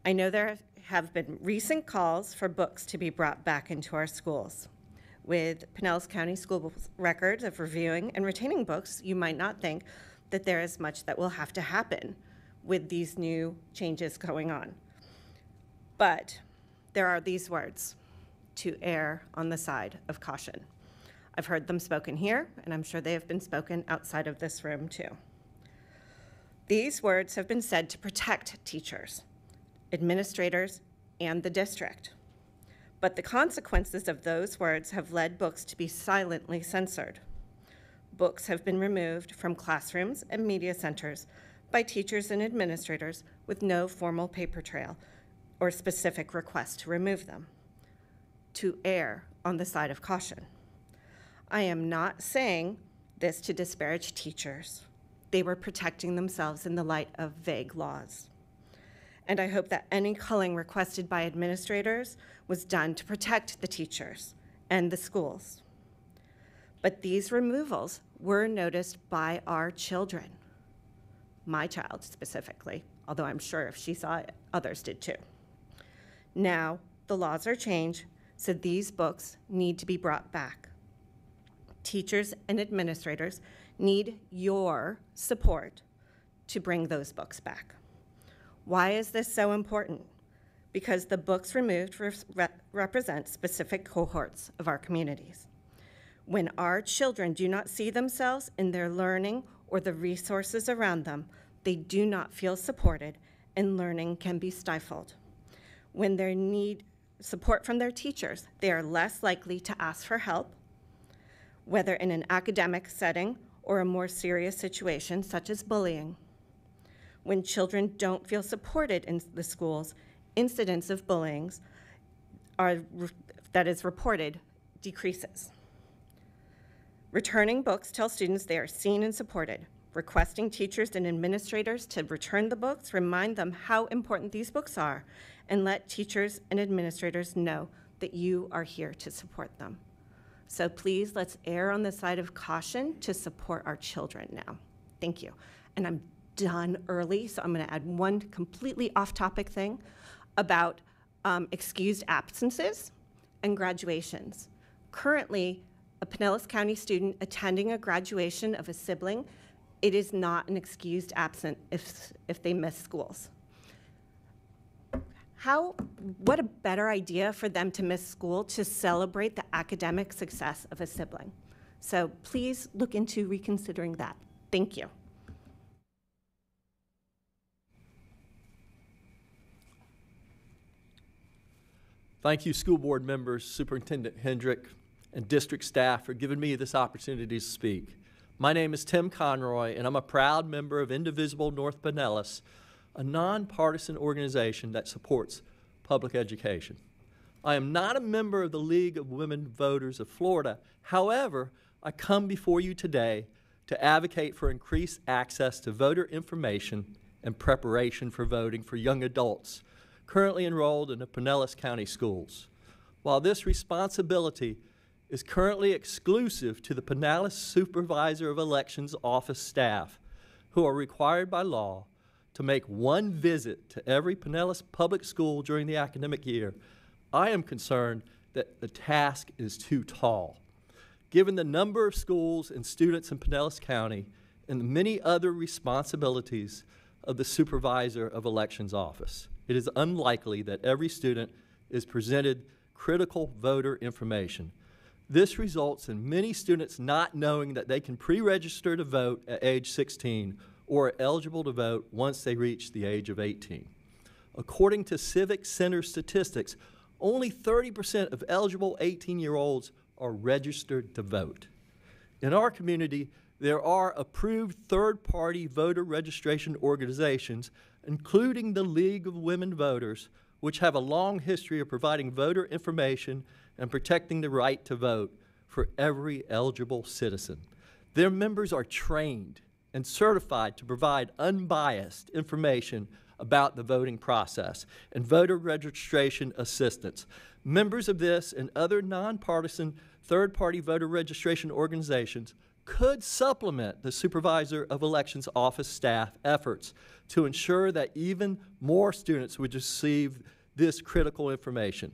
I know there have been recent calls for books to be brought back into our schools. With Pinellas County School records of reviewing and retaining books, you might not think that there is much that will have to happen with these new changes going on. But there are these words to err on the side of caution. I've heard them spoken here, and I'm sure they have been spoken outside of this room too. These words have been said to protect teachers, administrators, and the district. But the consequences of those words have led books to be silently censored. Books have been removed from classrooms and media centers by teachers and administrators with no formal paper trail or specific request to remove them. To err on the side of caution. I am not saying this to disparage teachers. They were protecting themselves in the light of vague laws. And I hope that any culling requested by administrators was done to protect the teachers and the schools. But these removals were noticed by our children, my child specifically, although I'm sure if she saw it, others did too. Now, the laws are changed, so these books need to be brought back. Teachers and administrators need your support to bring those books back. Why is this so important? Because the books removed re- represent specific cohorts of our communities. When our children do not see themselves in their learning or the resources around them, they do not feel supported and learning can be stifled. When they need support from their teachers, they are less likely to ask for help, whether in an academic setting or a more serious situation such as bullying. When children don't feel supported in the schools, incidents of bullying are, that is reported decreases. Returning books tell students they are seen and supported. Requesting teachers and administrators to return the books remind them how important these books are and let teachers and administrators know that you are here to support them. So please, let's err on the side of caution to support our children now. Thank you. And I'm done early, so I'm going to add one completely off topic thing about um, excused absences and graduations. Currently, a Pinellas County student attending a graduation of a sibling, it is not an excused absent if, if they miss schools. How, what a better idea for them to miss school to celebrate the academic success of a sibling. So please look into reconsidering that. Thank you. Thank you, school board members, Superintendent Hendrick, and district staff for giving me this opportunity to speak. My name is Tim Conroy, and I'm a proud member of Indivisible North Pinellas, a nonpartisan organization that supports public education. I am not a member of the League of Women Voters of Florida. However, I come before you today to advocate for increased access to voter information and preparation for voting for young adults currently enrolled in the Pinellas County schools. While this responsibility is currently exclusive to the Pinellas Supervisor of Elections office staff, who are required by law to make one visit to every Pinellas public school during the academic year, I am concerned that the task is too tall. Given the number of schools and students in Pinellas County and the many other responsibilities of the supervisor of elections office. It is unlikely that every student is presented critical voter information. This results in many students not knowing that they can pre-register to vote at age 16 or are eligible to vote once they reach the age of 18. According to Civic Center statistics, only 30% of eligible 18-year-olds are registered to vote. In our community, there are approved third-party voter registration organizations, including the League of Women Voters, which have a long history of providing voter information and protecting the right to vote for every eligible citizen. Their members are trained and certified to provide unbiased information about the voting process and voter registration assistance. Members of this and other nonpartisan third-party voter registration organizations could supplement the Supervisor of Elections Office staff efforts to ensure that even more students would receive this critical information.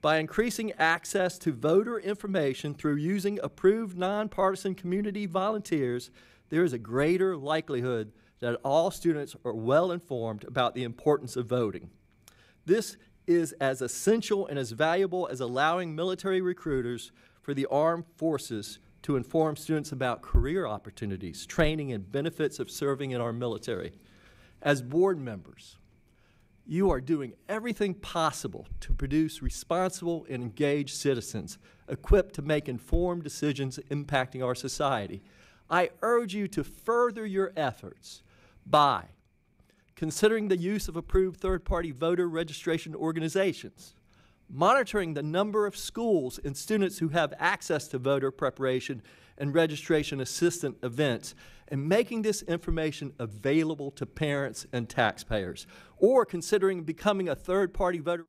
By increasing access to voter information through using approved nonpartisan community volunteers, there is a greater likelihood that all students are well informed about the importance of voting. This is as essential and as valuable as allowing military recruiters for the armed forces to inform students about career opportunities, training, and benefits of serving in our military. As board members, you are doing everything possible to produce responsible and engaged citizens equipped to make informed decisions impacting our society. I urge you to further your efforts by considering the use of approved third-party voter registration organizations, monitoring the number of schools and students who have access to voter preparation and registration assistant events, and making this information available to parents and taxpayers, or considering becoming a third-party voter.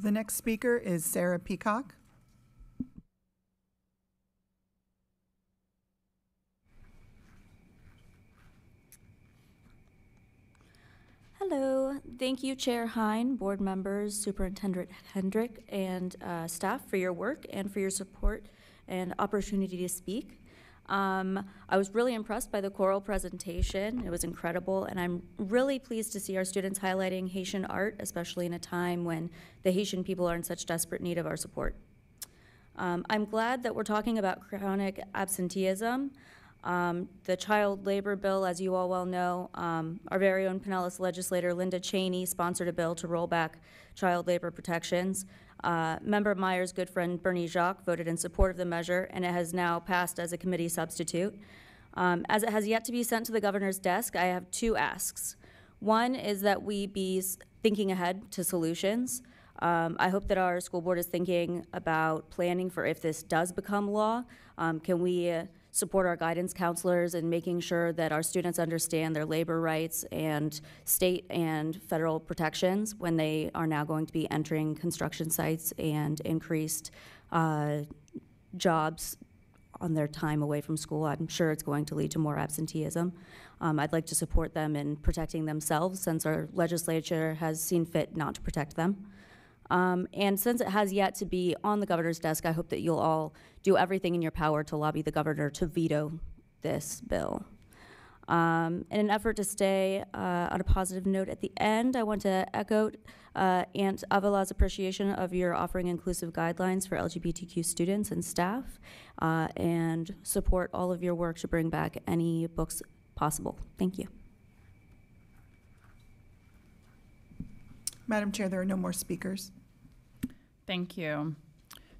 The next speaker is Sarah Peacock. Hello. Thank you, Chair Hine, board members, Superintendent Hendrick, and uh, staff for your work and for your support and opportunity to speak. Um, I was really impressed by the choral presentation. It was incredible, and I'm really pleased to see our students highlighting Haitian art, especially in a time when the Haitian people are in such desperate need of our support. Um, I'm glad that we're talking about chronic absenteeism. Um, the child labor bill, as you all well know, um, our very own Pinellas legislator Linda Chaney sponsored a bill to roll back child labor protections. Uh, Member Meyer's good friend Berny Jacques voted in support of the measure, and it has now passed as a committee substitute. Um, as it has yet to be sent to the governor's desk, I have two asks. One is that we be thinking ahead to solutions. Um, I hope that our school board is thinking about planning for if this does become law. Um, can we uh, support our guidance counselors in making sure that our students understand their labor rights and state and federal protections when they are now going to be entering construction sites and increased uh, jobs on their time away from school. I'm sure it's going to lead to more absenteeism. Um, I'd like to support them in protecting themselves since our legislature has seen fit not to protect them. Um, and since it has yet to be on the governor's desk, I hope that you'll all do everything in your power to lobby the governor to veto this bill. Um, in an effort to stay uh, on a positive note at the end, I want to echo uh, Aunt Avila's appreciation of your offering inclusive guidelines for LGBTQ students and staff, uh, and support all of your work to bring back any books possible. Thank you. Madam Chair, there are no more speakers. Thank you.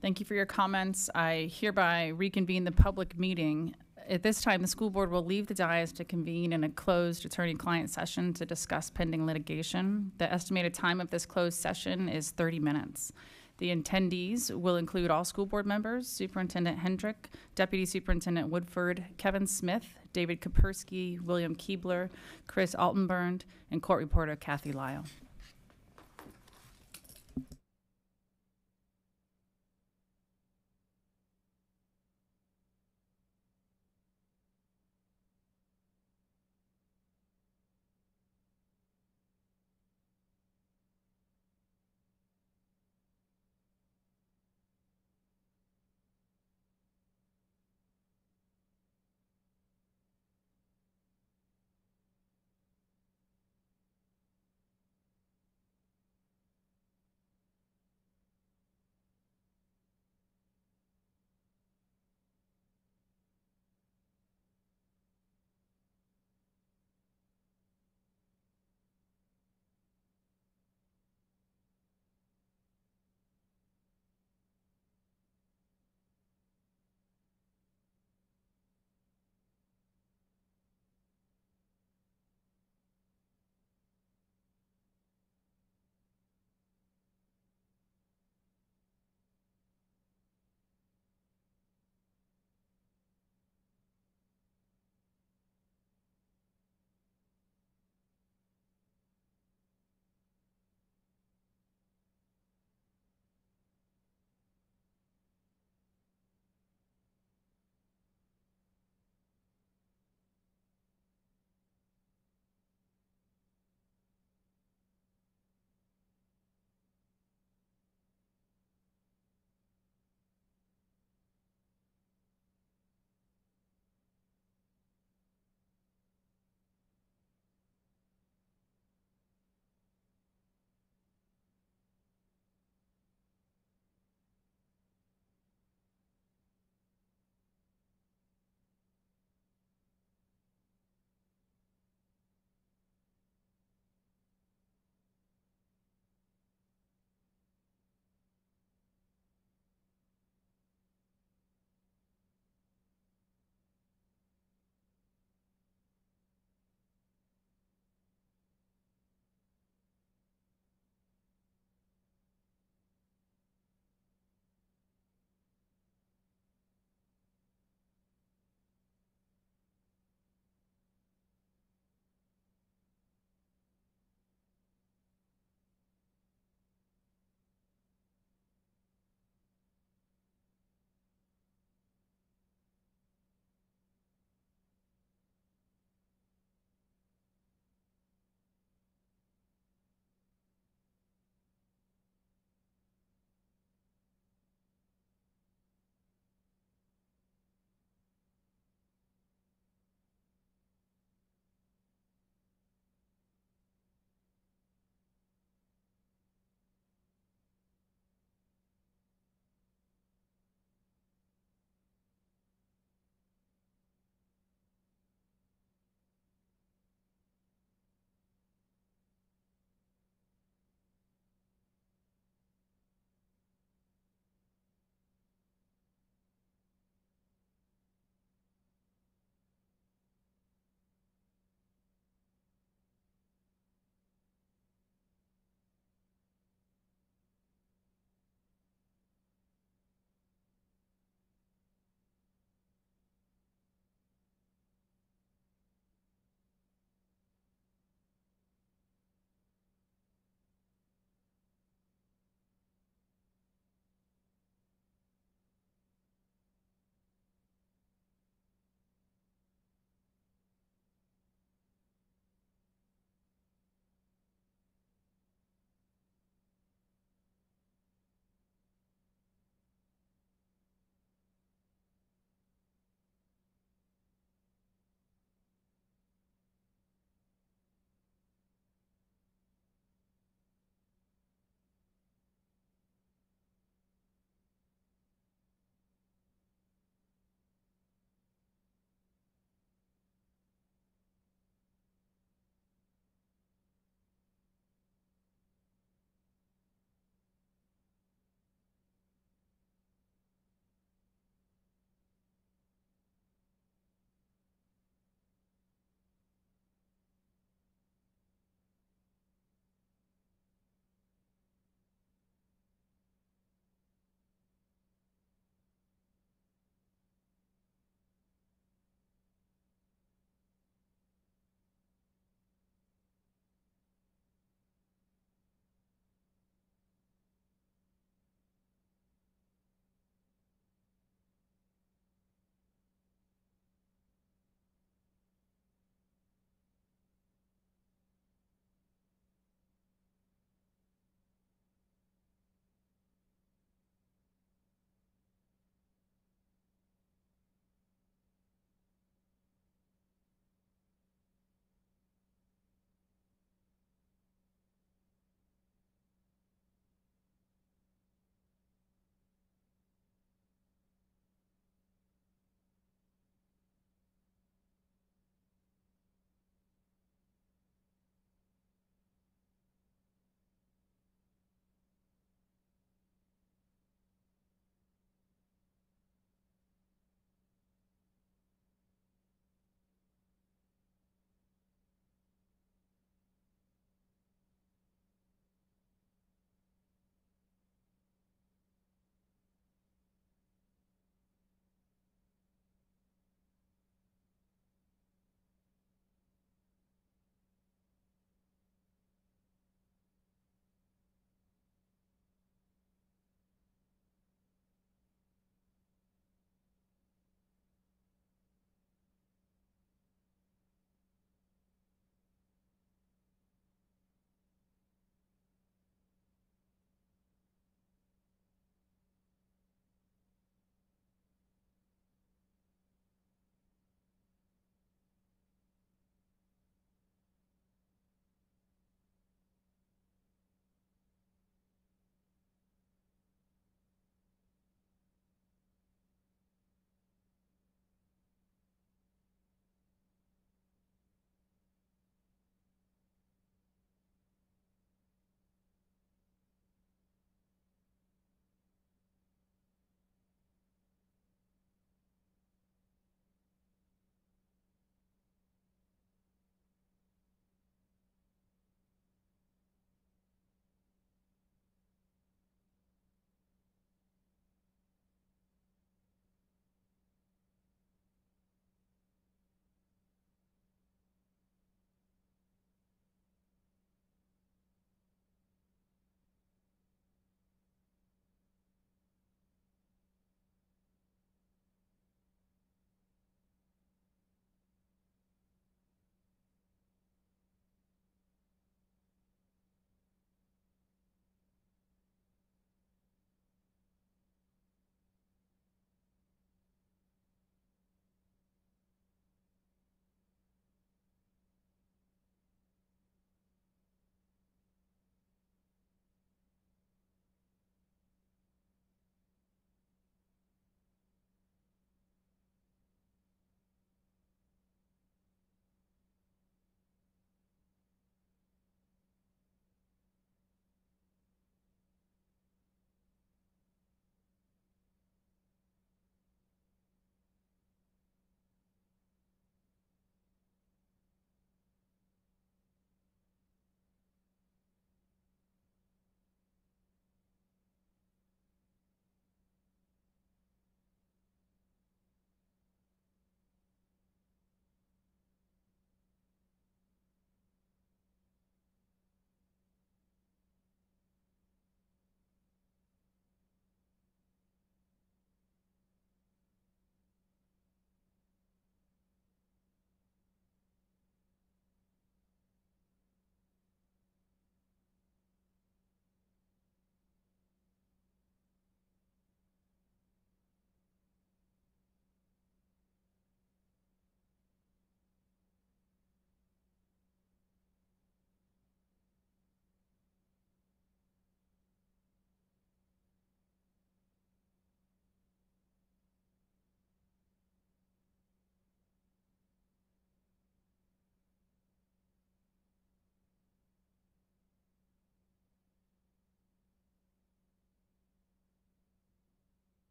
Thank you for your comments. I hereby reconvene the public meeting. At this time, the school board will leave the dais to convene in a closed attorney-client session to discuss pending litigation. The estimated time of this closed session is 30 minutes. The attendees will include all school board members, Superintendent Hendrick, Deputy Superintendent Woodford, Kevin Smith, David Koperski, William Keebler, Chris Altenburn, and court reporter Kathy Lyle.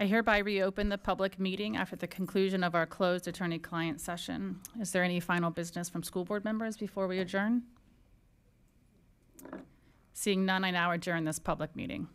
I hereby reopen the public meeting after the conclusion of our closed attorney-client session. Is there any final business from school board members before we adjourn? Seeing none, I now adjourn this public meeting.